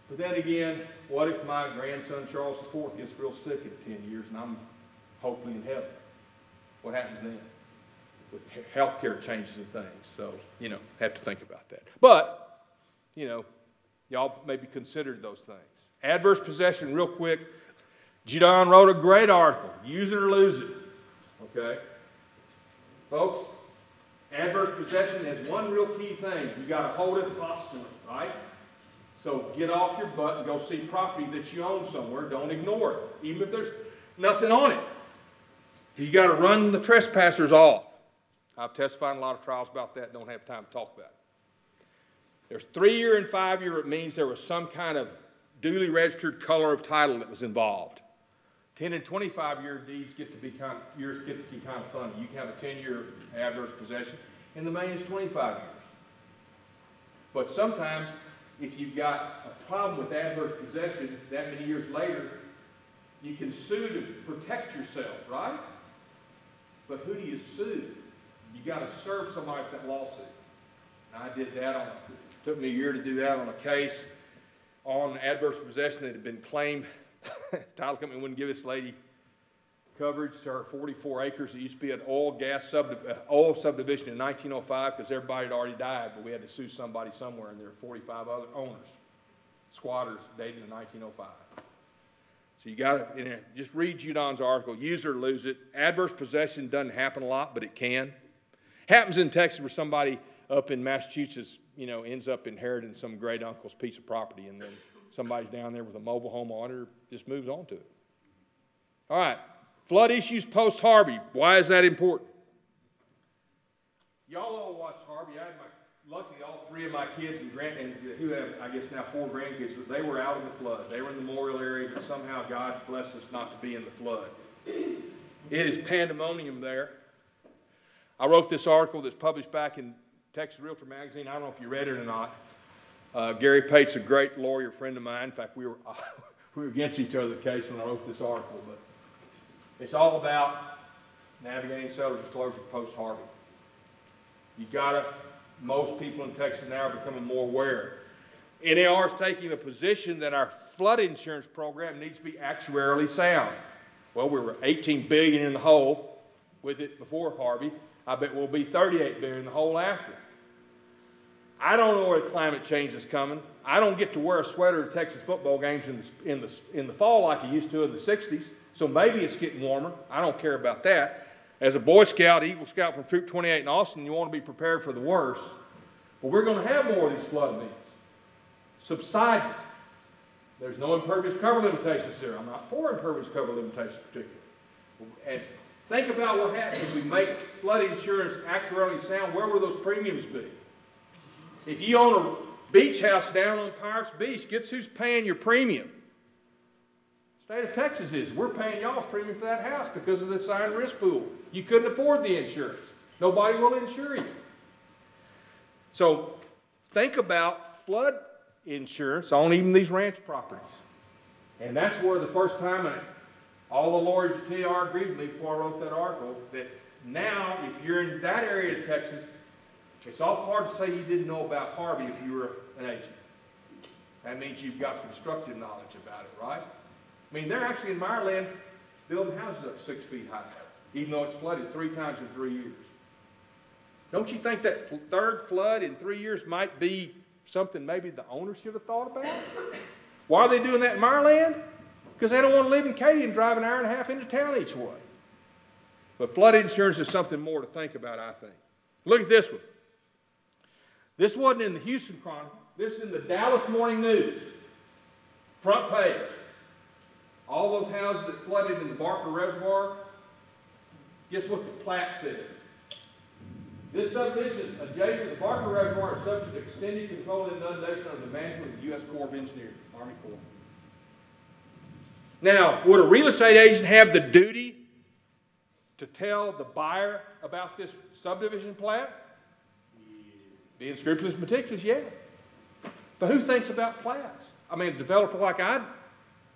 But then again, what if my grandson Charles IV gets real sick in 10 years and I'm hopefully in heaven? What happens then? With health care changes and things. So, you know, have to think about that. But, you know, y'all maybe considered those things. Adverse possession, real quick. Judon wrote a great article, Use It or Lose It. Okay? Folks, adverse possession has one real key thing. You got to hold it hostilely, right? So get off your butt and go see property that you own somewhere. Don't ignore it, even if there's nothing on it. You got to run the trespassers off. I've testified in a lot of trials about that. Don't have time to talk about it. There's three year and five year. It means there was some kind of duly registered color of title that was involved. 10 and 25 year deeds get to be kind of, years get to be kind of funny. You can have a 10 year adverse possession, and the main is 25 years. But sometimes, if you've got a problem with adverse possession that many years later, you can sue to protect yourself, right? But who do you sue? You got to serve somebody with that lawsuit. And I did that on, took me a year to do that on a case on adverse possession that had been claimed. title company wouldn't give this lady coverage to her 44 acres. It used to be an oil gas sub, uh, oil subdivision in 1905 because everybody had already died, but we had to sue somebody somewhere, and there were 45 other owners, squatters dating in 1905. So you got to just read Judon's article. Use or lose it. Adverse possession doesn't happen a lot, but it can. Happens in Texas where somebody up in Massachusetts, you know, ends up inheriting some great uncle's piece of property, and then somebody's down there with a mobile home on it, just moves on to it. All right, flood issues post Harvey. Why is that important? Y'all all watched Harvey. I had my, luckily all three of my kids and grand, and who have I guess now four grandkids, they were out in the flood. They were in the memorial area, but somehow God blessed us not to be in the flood. It is pandemonium there. I wrote this article that's published back in Texas Realtor magazine. I don't know if you read it or not. Uh, Gary Pate's a great lawyer friend of mine. In fact, we were, we were against each other in the case when I wrote this article, but it's all about navigating settlers disclosure post Harvey. You gotta, most people in Texas now are becoming more aware. NAR is taking the position that our flood insurance program needs to be actuarially sound. Well, we were 18 billion in the hole with it before Harvey. I bet we'll be 38 billion in the hole after. I don't know where climate change is coming. I don't get to wear a sweater to Texas football games in the, in the, in the fall like I used to in the 60s, so maybe it's getting warmer. I don't care about that. As a Boy Scout, Eagle Scout from Troop 28 in Austin, you want to be prepared for the worst. But we're going to have more of these flood events. Subsidence. There's no impervious cover limitations here. I'm not for impervious cover limitations particularly. And think about what happens if we make flood insurance actuarially sound. Where will those premiums be? If you own a beach house down on Pirates Beach, guess who's paying your premium? State of Texas is. We're paying y'all's premium for that house because of the assigned risk pool. You couldn't afford the insurance. Nobody will insure you. So think about flood insurance on even these ranch properties. And that's where the first time I, all the lawyers at TR agreed with me before I wrote that article that now if you're in that area of Texas, it's awful hard to say you didn't know about Harvey if you were an agent. That means you've got constructive knowledge about it, right? I mean, they're actually in Meyerland building houses up six feet high, even though it's flooded three times in three years. Don't you think that third flood in three years might be something maybe the owner should have thought about? Why are they doing that in Meyerland? Because they don't want to live in Katy and drive an hour and a half into town each way. But flood insurance is something more to think about, I think. Look at this one. This wasn't in the Houston Chronicle. This is in the Dallas Morning News. Front page. All those houses that flooded in the Barker Reservoir, guess what the plat said? This subdivision adjacent to the Barker Reservoir is subject to extended control and inundation under the management of the U.S. Corps of Engineers, Army Corps. Now, would a real estate agent have the duty to tell the buyer about this subdivision plat? Being scrupulous and meticulous, yeah. But who thinks about plats? I mean, a developer like I,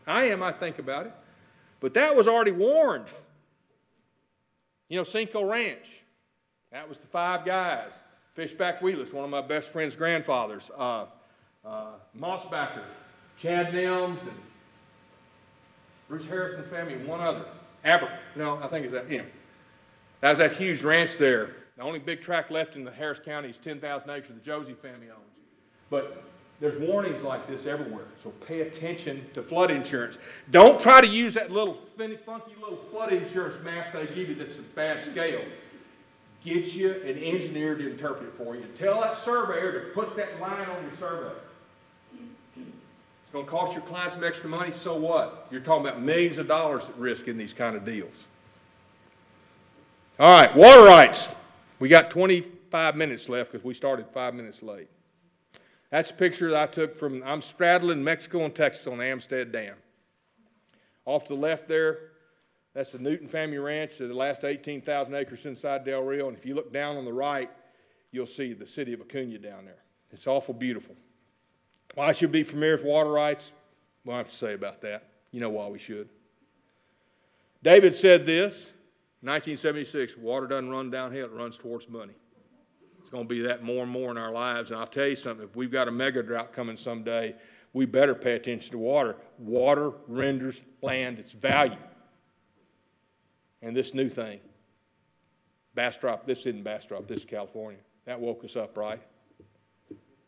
I am, I think about it. But that was already warned. You know, Cinco Ranch, that was the five guys. Fishback Wheelers, one of my best friend's grandfathers. Uh, uh, Mosbacher, Chad Nelms, and Bruce Harrison's family, and one other. Aber, no, I think it's that, yeah. That was that huge ranch there. The only big tract left in the Harris County is 10,000 acres the Josey family owns. But there's warnings like this everywhere, so pay attention to flood insurance. Don't try to use that little funky little flood insurance map they give you that's a bad scale. Get you an engineer to interpret it for you. Tell that surveyor to put that line on your survey. It's going to cost your client some extra money, so what? You're talking about millions of dollars at risk in these kind of deals. All right, water rights. We got 25 minutes left because we started five minutes late. That's a picture that I took from, I'm straddling Mexico and Texas on Amistad Dam. Off to the left there, that's the Newton Family Ranch, the last 18,000 acres inside Del Rio. And if you look down on the right, you'll see the city of Acuña down there. It's awful beautiful. Why should we be familiar with water rights? We don't have to say about that. You know why we should. David said this 1976, water doesn't run downhill, it runs towards money. It's going to be that more and more in our lives. And I'll tell you something, if we've got a mega drought coming someday, we better pay attention to water. Water renders land its value. And this new thing, Bastrop, this isn't Bastrop, this is California. That woke us up, right?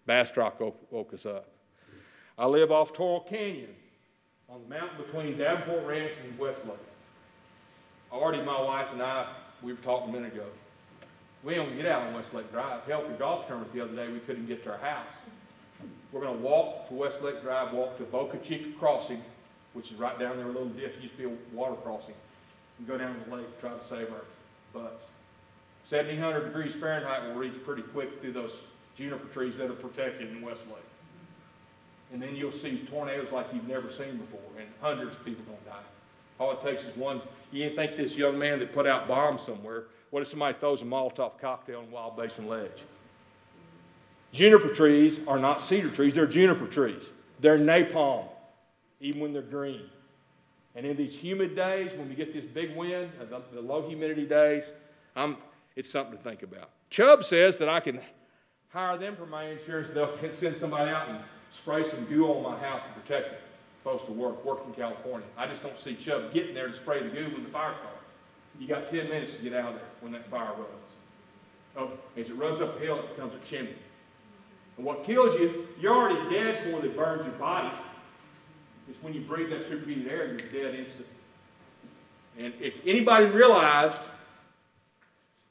Bastrop woke us up. I live off Toro Canyon on the mountain between Davenport Ranch and Westlake. Artie, my wife, and I, we were talking a minute ago. We don't get out on Westlake Drive. Hell, for golf tournament the other day, we couldn't get to our house. We're going to walk to Westlake Drive, walk to Boca Chica Crossing, which is right down there, a little dip. It used to be a water crossing. And go down to the lake, try to save our butts. 1700 degrees Fahrenheit will reach pretty quick through those juniper trees that are protected in Westlake. And then you'll see tornadoes like you've never seen before, and hundreds of people going to die. All it takes is one. You think this young man that put out bombs somewhere. What if somebody throws a Molotov cocktail on Wild Basin Ledge? Juniper trees are not cedar trees, they're juniper trees. They're napalm, even when they're green. And in these humid days, when we get this big wind, uh, the, the low humidity days, I'm, it's something to think about. Chubb says that I can hire them for my insurance. They'll send somebody out and spray some goo on my house to protect it. Supposed to work, worked in California. I just don't see Chubb getting there to spray the goo when the fire starts. You got 10 minutes to get out of there when that fire runs. Oh, as it runs up the hill, it becomes a chimney. And what kills you, you're already dead before it burns your body. It's when you breathe that superheated air, you're dead instantly. And if anybody realized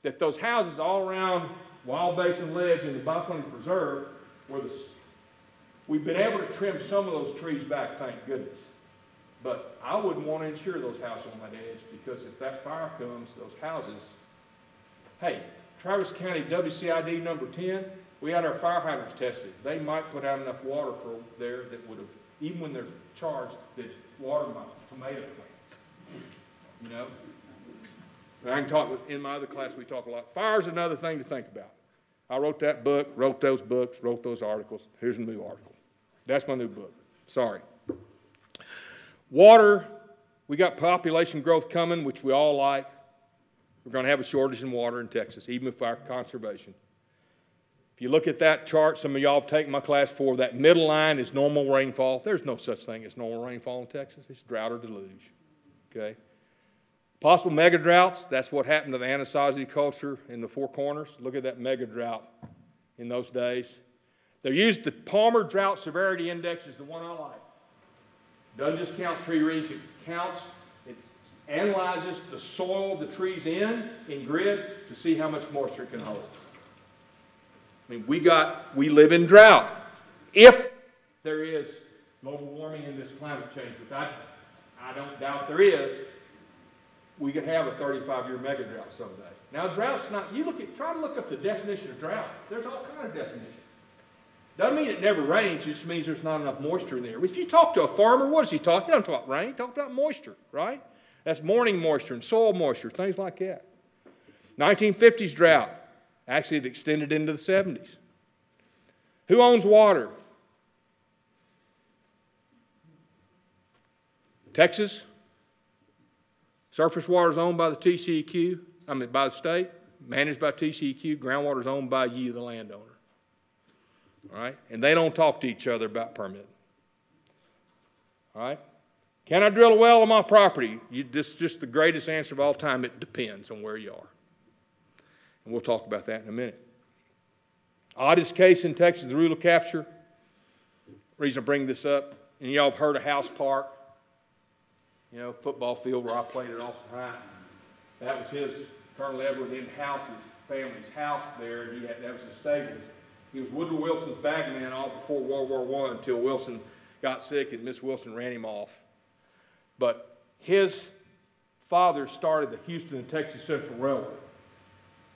that those houses all around Wild Basin Ledge and the Buckhorn Preserve were the, we've been able to trim some of those trees back, thank goodness. But I wouldn't want to insure those houses on that edge because if that fire comes, those houses, hey, Travis County WCID number 10, we had our fire hydrants tested. They might put out enough water for there that would have, even when they're charged, that water my tomato plants. You know? And I can talk with, in my other class, we talk a lot. Fire's another thing to think about. I wrote that book, wrote those books, wrote those articles. Here's a new article. That's my new book. Sorry. Water, we got population growth coming, which we all like. We're going to have a shortage in water in Texas, even with our conservation. If you look at that chart, some of y'all have taken my class for that middle line is normal rainfall. There's no such thing as normal rainfall in Texas. It's drought or deluge. Okay? Possible mega droughts, that's what happened to the Anasazi culture in the Four Corners. Look at that mega drought in those days. They used the Palmer Drought Severity Index is the one I like. Doesn't just count tree rings, it counts, it analyzes the soil the tree's in, in grids, to see how much moisture it can hold. I mean, we got, we live in drought. If there is global warming in this climate change, which I, I don't doubt there is, we could have a 35-year mega drought someday. Now, drought's not, you look at, try to look up the definition of drought. There's all kind of definitions. Doesn't mean it never rains, it just means there's not enough moisture in there. If you talk to a farmer, what does he talk? He doesn't talk about rain, he talks about moisture, right? That's morning moisture and soil moisture, things like that. 1950s drought. Actually, it extended into the 70s. Who owns water? Texas. Surface water is owned by the TCEQ, I mean by the state, managed by TCEQ. Groundwater is owned by you, the landowner. All right? And they don't talk to each other about permitting. All right? Can I drill a well on my property? You, this is just the greatest answer of all time. It depends on where you are. And we'll talk about that in a minute. Oddest case in Texas, the rule of capture. Reason I bring this up, and y'all have heard of House Park, you know, football field where I played at Austin High. That was his, Colonel Edward M. House's family's house there. He had, that was his stables. He was Woodrow Wilson's bagman all before World War I until Wilson got sick and Miss Wilson ran him off. But his father started the Houston and Texas Central.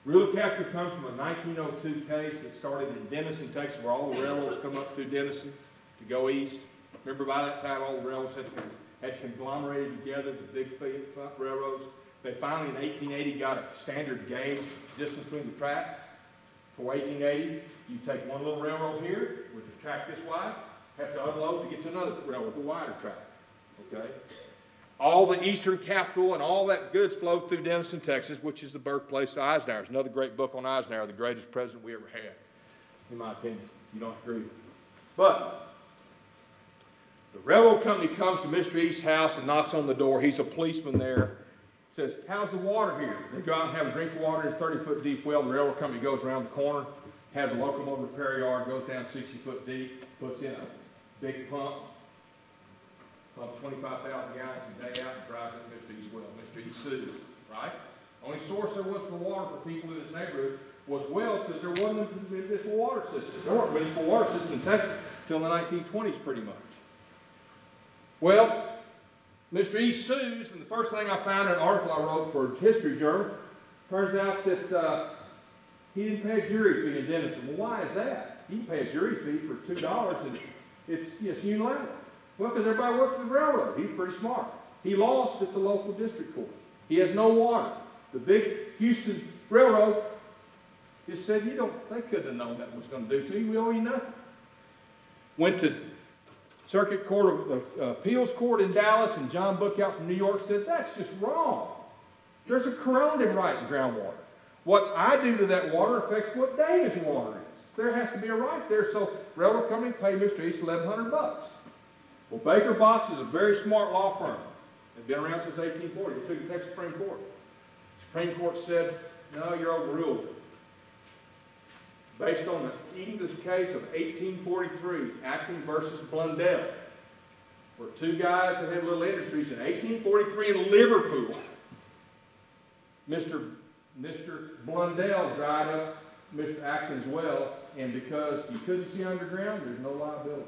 Rule of capture comes from a 1902 case that started in Denison, Texas, where all the railroads come up through Denison to go east. Remember, by that time, all the railroads had, had conglomerated together, the big railroads. They finally, in 1880, got a standard gauge distance between the tracks. For 1880, you take one little railroad here with a track this wide, have to unload to get to another railroad with a wider track. Okay? all the eastern capital and all that goods flowed through Denison, Texas, which is the birthplace of Eisenhower. It's another great book on Eisenhower, the greatest president we ever had, in my opinion. You don't agree. But the railroad company comes to Mr. East's house and knocks on the door. He's a policeman there. Says, how's the water here? They go out and have a drink of water in a 30-foot deep well. The railroad company goes around the corner, has a locomotive repair yard, goes down 60 foot deep, puts in a big pump, pumps 25,000 gallons a day out and drives into Mr. East well. Mr. East sues, right? Only source there was for water for people in this neighborhood was wells because there wasn't a municipal water system. There weren't municipal water system in Texas until the 1920s pretty much. Well, Mr. E. sues, and the first thing I found in an article I wrote for History Journal, turns out that uh, he didn't pay a jury fee in Denison. Well, why is that? You can pay a jury fee for $2 and it's, it's unilateral. Well, because everybody worked for the railroad. He's pretty smart. He lost at the local district court. He has no water. The big Houston Railroad Just said, you don't, they couldn't have known that was gonna do to you, we owe you nothing. Went to Circuit Court of, uh, Appeals Court in Dallas, and John Book out from New York said, that's just wrong. There's a correlative right in groundwater. What I do to that water affects what David's water is. There has to be a right there, so railroad company paid Mr. East eleven hundred bucks. Well, Baker Botts is a very smart law firm. They've been around since eighteen forty. It took it to the Supreme Court. Supreme Court said, no, you're overruled. Based on the English case of eighteen forty-three, Acton versus Blundell, where two guys that had little industries in eighteen forty-three in Liverpool. Mr. Mr. Blundell dried up Mr. Acton's well, and because you couldn't see underground, there's no liability.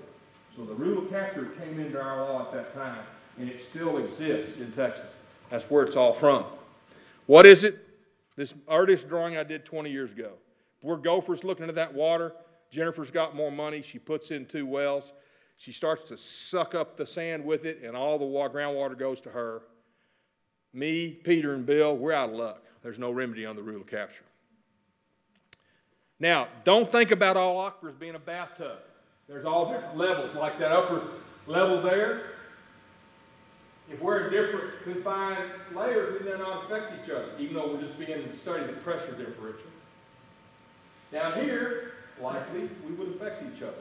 So the rule of capture came into our law at that time, and it still exists in Texas. That's where it's all from. What is it? This artist drawing I did 20 years ago. We're gophers looking at that water, Jennifer's got more money. She puts in two wells. She starts to suck up the sand with it, and all the groundwater goes to her. Me, Peter, and Bill, we're out of luck. There's no remedy on the rule of capture. Now, don't think about all aquifers being a bathtub. There's all different levels, like that upper level there. If we're in different confined layers, then they're not affect each other, even though we're just beginning to study the pressure differential. Down here, likely, we would affect each other.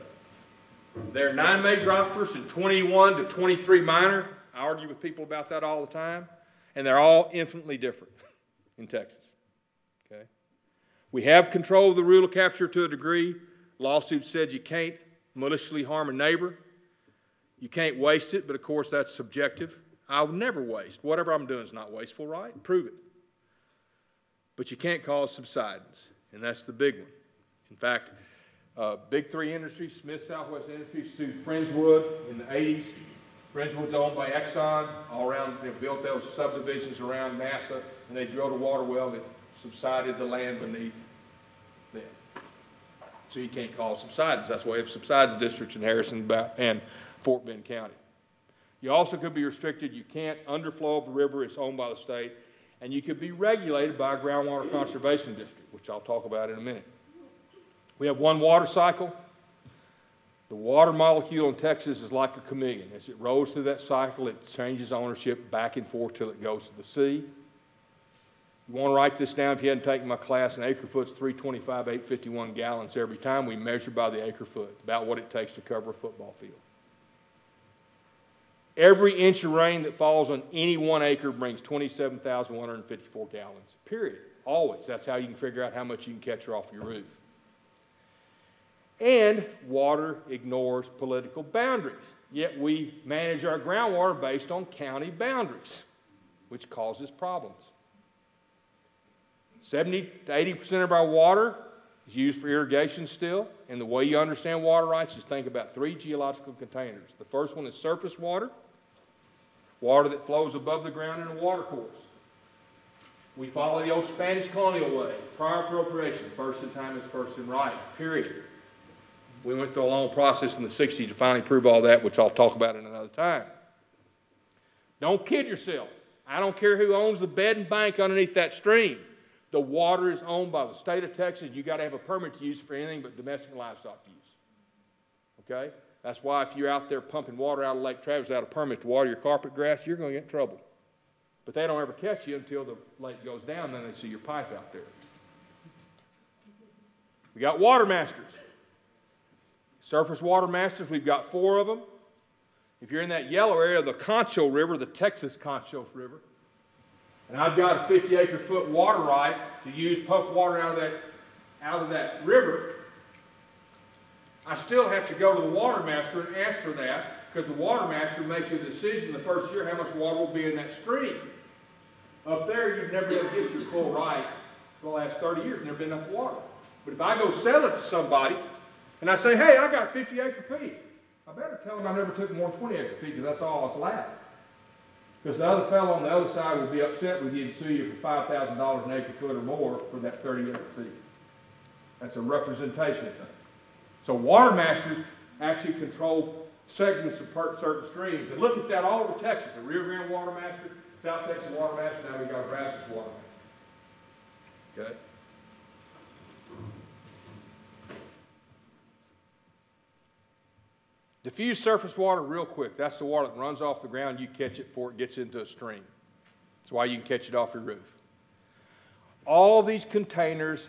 There are nine major aquifers and 21 to 23 minor. I argue with people about that all the time. And they're all infinitely different in Texas. Okay? We have control of the rule of capture to a degree. Lawsuit said you can't maliciously harm a neighbor. You can't waste it, but of course that's subjective. I would never waste. Whatever I'm doing is not wasteful, right? Prove it. But you can't cause subsidence, and that's the big one. In fact, uh, Big Three Industries, Smith Southwest Industries sued Friendswood in the 80s. Friendswood's owned by Exxon. All around, they built those subdivisions around NASA, and they drilled a water well that subsided the land beneath them. So you can't call subsidence. That's why we have subsidence districts in Harrison and Fort Bend County. You also could be restricted. You can't underflow of a river. It's owned by the state. And you could be regulated by a groundwater conservation district, which I'll talk about in a minute. We have one water cycle. The water molecule in Texas is like a chameleon. As it rolls through that cycle, it changes ownership back and forth till it goes to the sea. You want to write this down if you hadn't taken my class, an acre foot's 325, 851 gallons every time. We measure by the acre foot, about what it takes to cover a football field. Every inch of rain that falls on any one acre brings 27,154 gallons, period. Always. That's how you can figure out how much you can catch off your roof. And water ignores political boundaries. Yet we manage our groundwater based on county boundaries, which causes problems. 70 to 80% of our water is used for irrigation still. And the way you understand water rights is think about three geological containers. The first one is surface water, water that flows above the ground in a water course. We follow the old Spanish colonial way, prior appropriation, first in time is first in right, period. We went through a long process in the 60s to finally prove all that, which I'll talk about in another time. Don't kid yourself. I don't care who owns the bed and bank underneath that stream. The water is owned by the state of Texas. You got to have a permit to use for anything but domestic livestock use. Okay? That's why if you're out there pumping water out of Lake Travis without a permit to water your carpet grass, you're going to get in trouble. But they don't ever catch you until the lake goes down, then they see your pipe out there. We got water masters. Surface water masters, we've got four of them. If you're in that yellow area, the Concho River, the Texas Conchos River, and I've got a 50 acre foot water right to use pump water out of that, out of that river, I still have to go to the water master and ask for that because the water master makes a decision the first year how much water will be in that stream. Up there, you've never been able to get your full right for the last 30 years, never been enough water. But if I go sell it to somebody and I say, hey, I got 50 acre feet, I better tell them I never took more than 20 acre feet because that's all that's allowed. Because the other fellow on the other side will be upset with you and sue you for $5,000 an acre foot or more for that 30 acre feet. That's a representation thing. So water masters actually control segments of certain streams. And look at that all over Texas. The Rio Grande Water Master, South Texas Water Master, now we got Brazos Water Master. Okay? Diffuse surface water, real quick. That's the water that runs off the ground. You catch it before it gets into a stream. That's why you can catch it off your roof. All these containers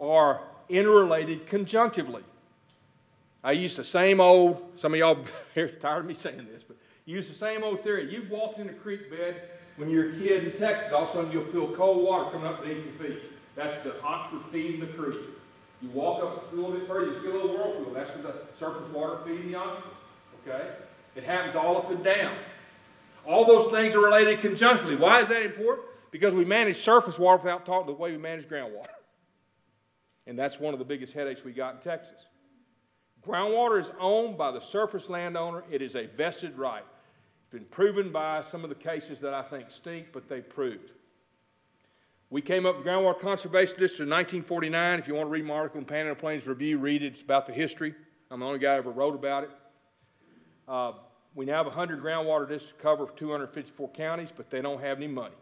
are interrelated conjunctively. I use the same old, some of y'all are tired of me saying this, but use the same old theory. You've walked in a creek bed when you're a kid in Texas, all of a sudden you'll feel cold water coming up beneath your feet. That's the aquifer feeding the creek. You walk up a little bit further, you see a little whirlpool. That's the surface water feeding the aquifer. Okay? It happens all up and down. All those things are related conjunctively. Why is that important? Because we manage surface water without talking the way we manage groundwater. And that's one of the biggest headaches we got in Texas. Groundwater is owned by the surface landowner. It is a vested right. It's been proven by some of the cases that I think stink, but they proved. We came up with Groundwater Conservation District in 1949. If you want to read my article in Panhandle Plains Review, read it. It's about the history. I'm the only guy ever wrote about it. Uh, we now have 100 groundwater districts cover 254 counties, but they don't have any money.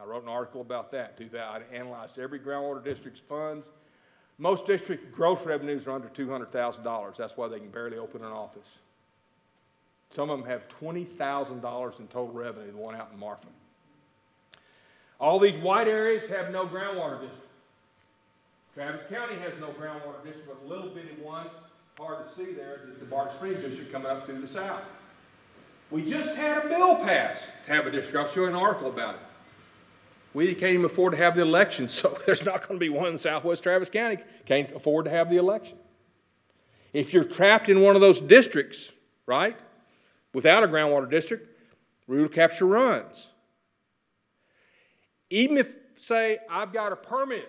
I wrote an article about that. Too, that I analyzed every groundwater district's funds. Most district gross revenues are under $200,000. That's why they can barely open an office. Some of them have $20,000 in total revenue, the one out in Marfa. All these white areas have no groundwater district. Travis County has no groundwater district, but a little bitty one, hard to see there, is the Barton Springs district coming up through the south. We just had a bill passed to have a district. I'll show you an article about it. We can't even afford to have the election, so there's not going to be one in southwest Travis County. Can't afford to have the election. If you're trapped in one of those districts, right, without a groundwater district, rule capture runs. Even if, say, I've got a permit,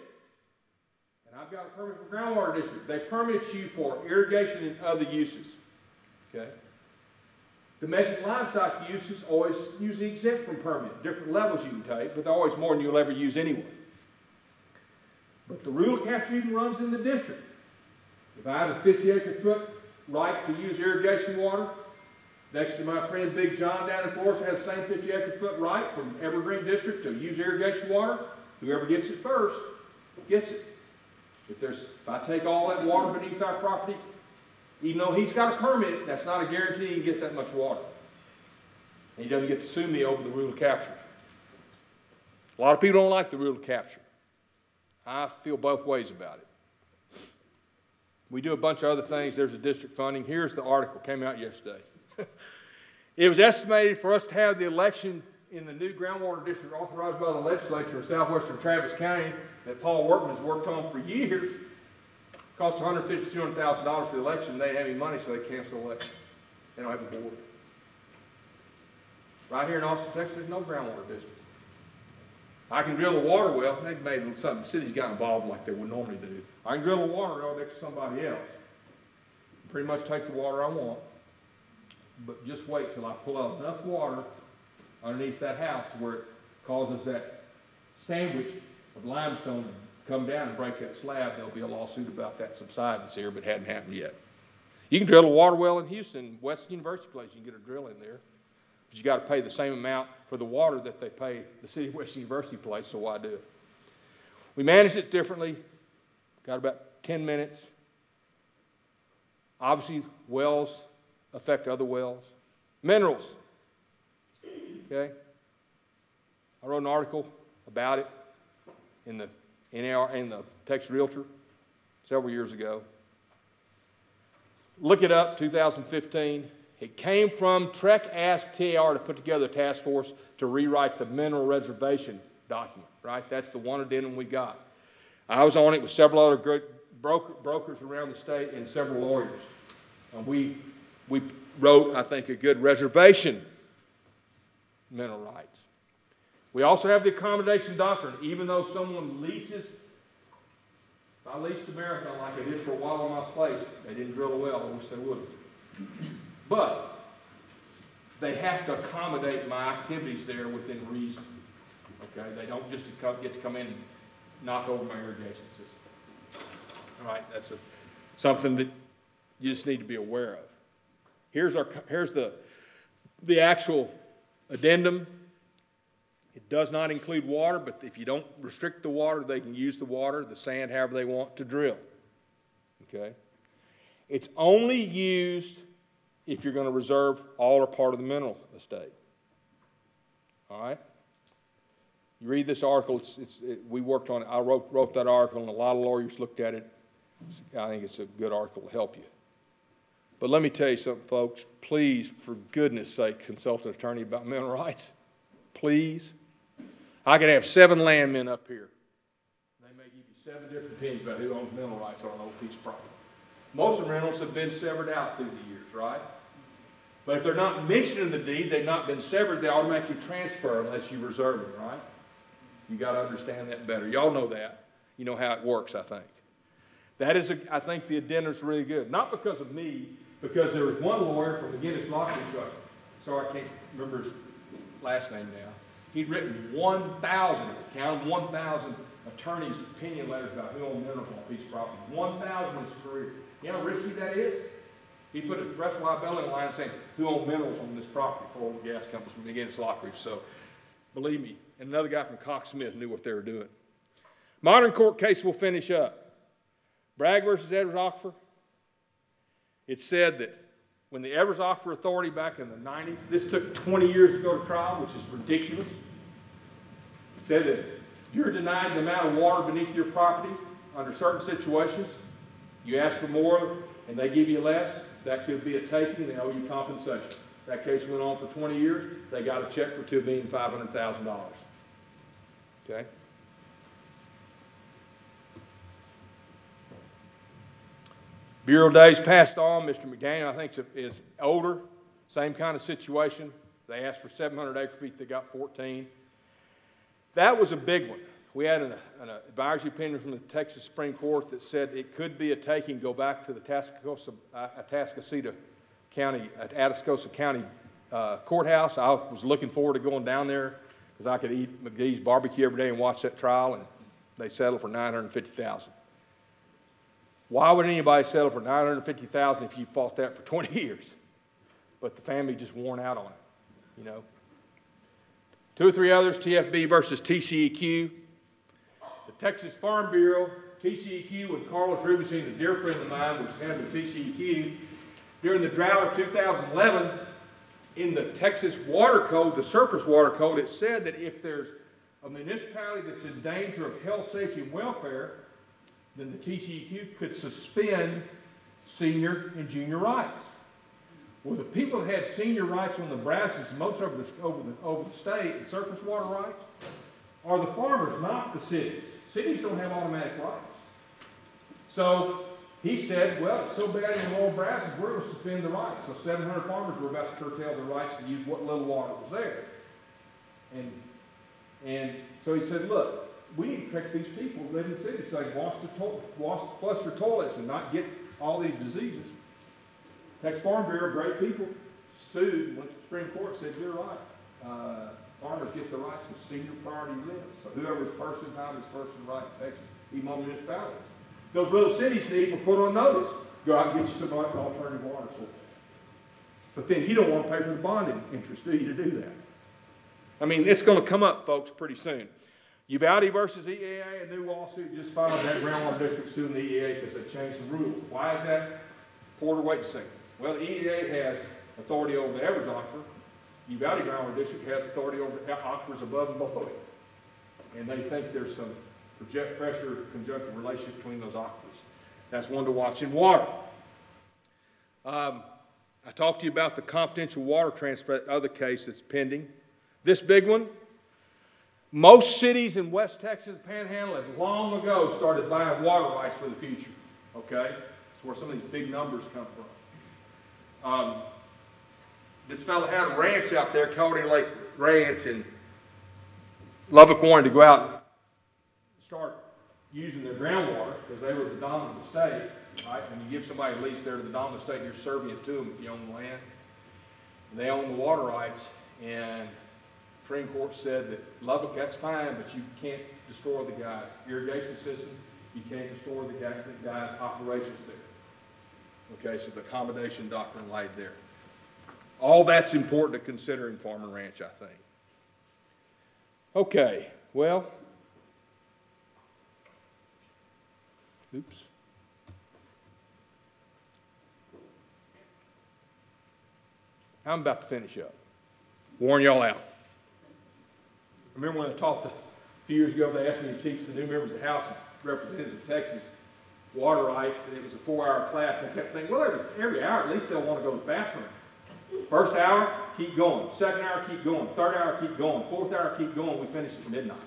and I've got a permit for groundwater district, they permit you for irrigation and other uses. Okay? Domestic livestock uses always usually exempt from permit. Different levels you can take, but they're always more than you'll ever use anyway. But the rule capture even runs in the district. If I have a 50 acre foot right to use irrigation water, next to my friend Big John down in Florida has the same 50 acre foot right from Evergreen District to use irrigation water, whoever gets it first gets it. If there's, if I take all that water beneath our property, even though he's got a permit, that's not a guarantee he can get that much water. And he doesn't get to sue me over the rule of capture. A lot of people don't like the rule of capture. I feel both ways about it. We do a bunch of other things. There's a district funding. Here's the article, came out yesterday. it was estimated for us to have the election in the new groundwater district authorized by the legislature of southwestern Travis County that Paul Workman has worked on for years Cost $150,000, $200,000 for the election. They didn't have any money, so they canceled the election. They don't have a board. Right here in Austin, Texas, there's no groundwater district. I can drill a water well. They've made something. The city's got involved like they would normally do. I can drill a water well next to somebody else. Pretty much take the water I want. But just wait till I pull out enough water underneath that house where it causes that sandwich of limestone to come down and break that slab, there'll be a lawsuit about that subsidence here, but it hadn't happened yet. You can drill a water well in Houston, West University Place, you can get a drill in there. But you got to pay the same amount for the water that they pay the city of West University Place, so why do it? We managed it differently. Got about 10 minutes. Obviously, wells affect other wells. Minerals. Okay? I wrote an article about it in the in, our, in the Texas Realtor several years ago. Look it up, 2015. It came from TREC asked TAR to put together a task force to rewrite the mineral reservation document, right? That's the one addendum we got. I was on it with several other broker, brokers around the state and several lawyers. And we, we wrote, I think, a good reservation mineral rights. We also have the accommodation doctrine. Even though someone leases, I leased a Marathon like I did for a while in my place, they didn't drill a well. I wish they would. But they have to accommodate my activities there within reason. Okay? They don't just get to come in and knock over my irrigation system. All right? That's a, something that you just need to be aware of. Here's, our, here's the, the actual addendum it does not include water, but if you don't restrict the water, they can use the water, the sand, however they want to drill. Okay? It's only used if you're going to reserve all or part of the mineral estate. All right? You read this article, it's, it's, it, we worked on it, I wrote, wrote that article, and a lot of lawyers looked at it. I think it's a good article to help you. But let me tell you something, folks. Please, for goodness sake, consult an attorney about mineral rights. Please. I could have seven landmen up here. They may give you seven different opinions about who owns mineral rights on an old piece of property. Most of the rentals have been severed out through the years, right? But if they're not mentioned in the deed, they've not been severed, they automatically transfer unless you reserve them, right? You got to understand that better. Y'all know that. You know how it works, I think. That is, a, I think the addendum is really good. Not because of me, because there was one lawyer from McGinnis Law Group, sorry, I can't remember his last name now. He'd written 1,000, count 1,000 attorneys' opinion letters about who owned minerals on a piece of property. 1,000 in his career. You know how risky that is? He put a fresh liability line saying who owned minerals on this property for and gas companies from McGinnis Group. So believe me, and another guy from Cox Smith knew what they were doing. Modern court case will finish up. Bragg versus Edwards Aquifer. It said that when the Edwards Aquifer Authority back in the 90s, this took 20 years to go to trial, which is ridiculous. It said that you're denied the amount of water beneath your property under certain situations. You ask for more and they give you less, that could be a taking, they owe you compensation. That case went on for 20 years. They got a check for $2,500,000. Okay? Bureau days passed on. Mr. McGain, I think, is older. Same kind of situation. They asked for 700 acre feet. They got 14. That was a big one. We had an, an advisory opinion from the Texas Supreme Court that said it could be a taking. Go back to the Atascocita, uh, Atascocita County, Atascosa County uh, courthouse. I was looking forward to going down there because I could eat McGee's barbecue every day and watch that trial, and they settled for 950000 Why would anybody settle for 950000 if you fought that for 20 years? But the family just worn out on it, you know. Two or three others, TFB versus TCEQ. The Texas Farm Bureau, TCEQ, and Carlos Rubinstein, a dear friend of mine, was head of TCEQ, during the drought of 2011, in the Texas Water Code, the surface water code, it said that if there's a municipality that's in danger of health, safety, and welfare, then the TCEQ could suspend senior and junior rights. Well, the people that had senior rights on the Brazos, most over the, over the, over the state, and surface water rights, are the farmers, not the cities. Cities don't have automatic rights. So he said, well, it's so bad in Lower Brazos, we're going to suspend the rights. So 700 farmers were about to curtail the rights to use what little water was there. And, and so he said, look, we need to protect these people live in so they wash, the wash, flush their toilets and not get all these diseases. Texas Farm Bureau, great people, sued, went to the Supreme Court, said, you're right. Uh, farmers get the rights of senior priority lists. So whoever's first in time is first in right in Texas, even on municipalities. Those little cities need to put on notice. Go out and get you some alternative water source. But then you don't want to pay for the bonding interest, do you, to do that? I mean, it's going to come up, folks, pretty soon. Uvalde versus EAA, a new lawsuit just filed that groundwater district suing the EAA because they changed the rules. Why is that? Porter, wait a second. Well, the EAA has authority over the Edwards aquifer. Uvalde groundwater district has authority over aquifers above and below it. And they think there's some project pressure conjunctive relationship between those aquifers. That's one to watch in water. Um, I talked to you about the confidential water transfer, other case that's pending. This big one, most cities in West Texas Panhandle have long ago started buying water rights for the future. Okay? That's where some of these big numbers come from. Um, this fellow had a ranch out there, Coyote Lake Ranch, and Lubbock wanted to go out and start using their groundwater because they were the dominant estate, right? When you give somebody a lease, they're the dominant estate, you're serving it to them if you own the land. And they own the water rights, and Supreme Court said that Lubbock, that's fine, but you can't destroy the guy's irrigation system. You can't destroy the, guy, the guy's operations there. Okay, so the accommodation doctrine laid there. All that's important to consider in farm and ranch, I think. Okay, well, Oops. I'm about to finish up. Warn y'all out. I remember when I talked a few years ago, they asked me to teach the new members of the House of Representatives of Texas water rights, and it was a four-hour class. I kept thinking, well, every, every hour, at least they'll want to go to the bathroom. First hour, keep going. Second hour, keep going. Third hour, keep going. Fourth hour, keep going. We finished at midnight.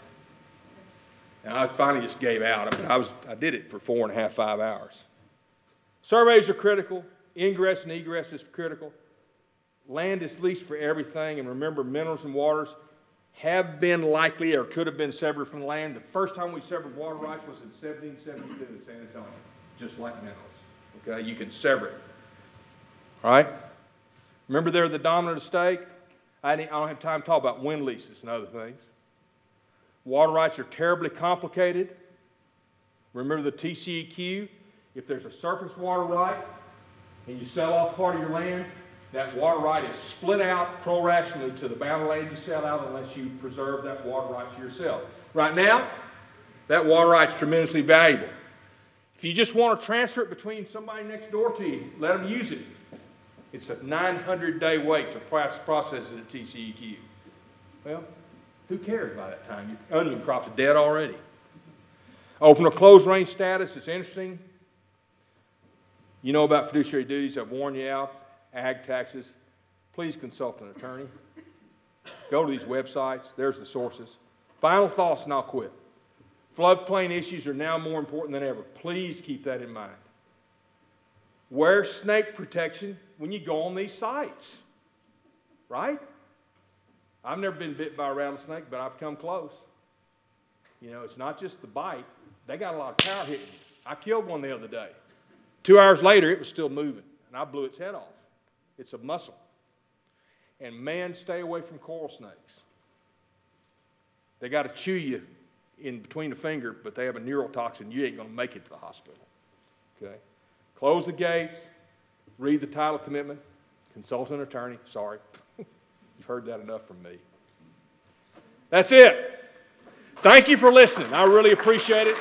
And I finally just gave out. I, mean, I, was, I did it for four and a half, five hours. Surveys are critical. Ingress and egress is critical. Land is leased for everything. And remember, minerals and waters have been likely or could have been severed from the land. The first time we severed water rights was in 1772 in San Antonio, just like minerals. Okay, you can sever it. All right? Remember they're the dominant estate? I don't have time to talk about wind leases and other things. Water rights are terribly complicated. Remember the TCEQ? If there's a surface water right and you sell off part of your land, that water right is split out pro-rationally to the of land you sell out unless you preserve that water right to yourself. Right now, that water right is tremendously valuable. If you just want to transfer it between somebody next door to you, let them use it. It's a 900 day wait to process it at TCEQ. Well, who cares by that time? Your onion crop's are dead already. Open or closed range status is interesting. You know about fiduciary duties. I've warned you out ag taxes, please consult an attorney. Go to these websites, there's the sources. Final thoughts, and I'll quit. Floodplain issues are now more important than ever. Please keep that in mind. Wear snake protection when you go on these sites, right? I've never been bit by a rattlesnake, but I've come close. You know, it's not just the bite, they got a lot of power hitting you. I killed one the other day. Two hours later, it was still moving, and I blew its head off. It's a muscle. And man, stay away from coral snakes. They got to chew you in between the finger, but they have a neurotoxin. You ain't going to make it to the hospital. Okay? Close the gates, read the title commitment, consult an attorney. Sorry. You've heard that enough from me. That's it. Thank you for listening. I really appreciate it.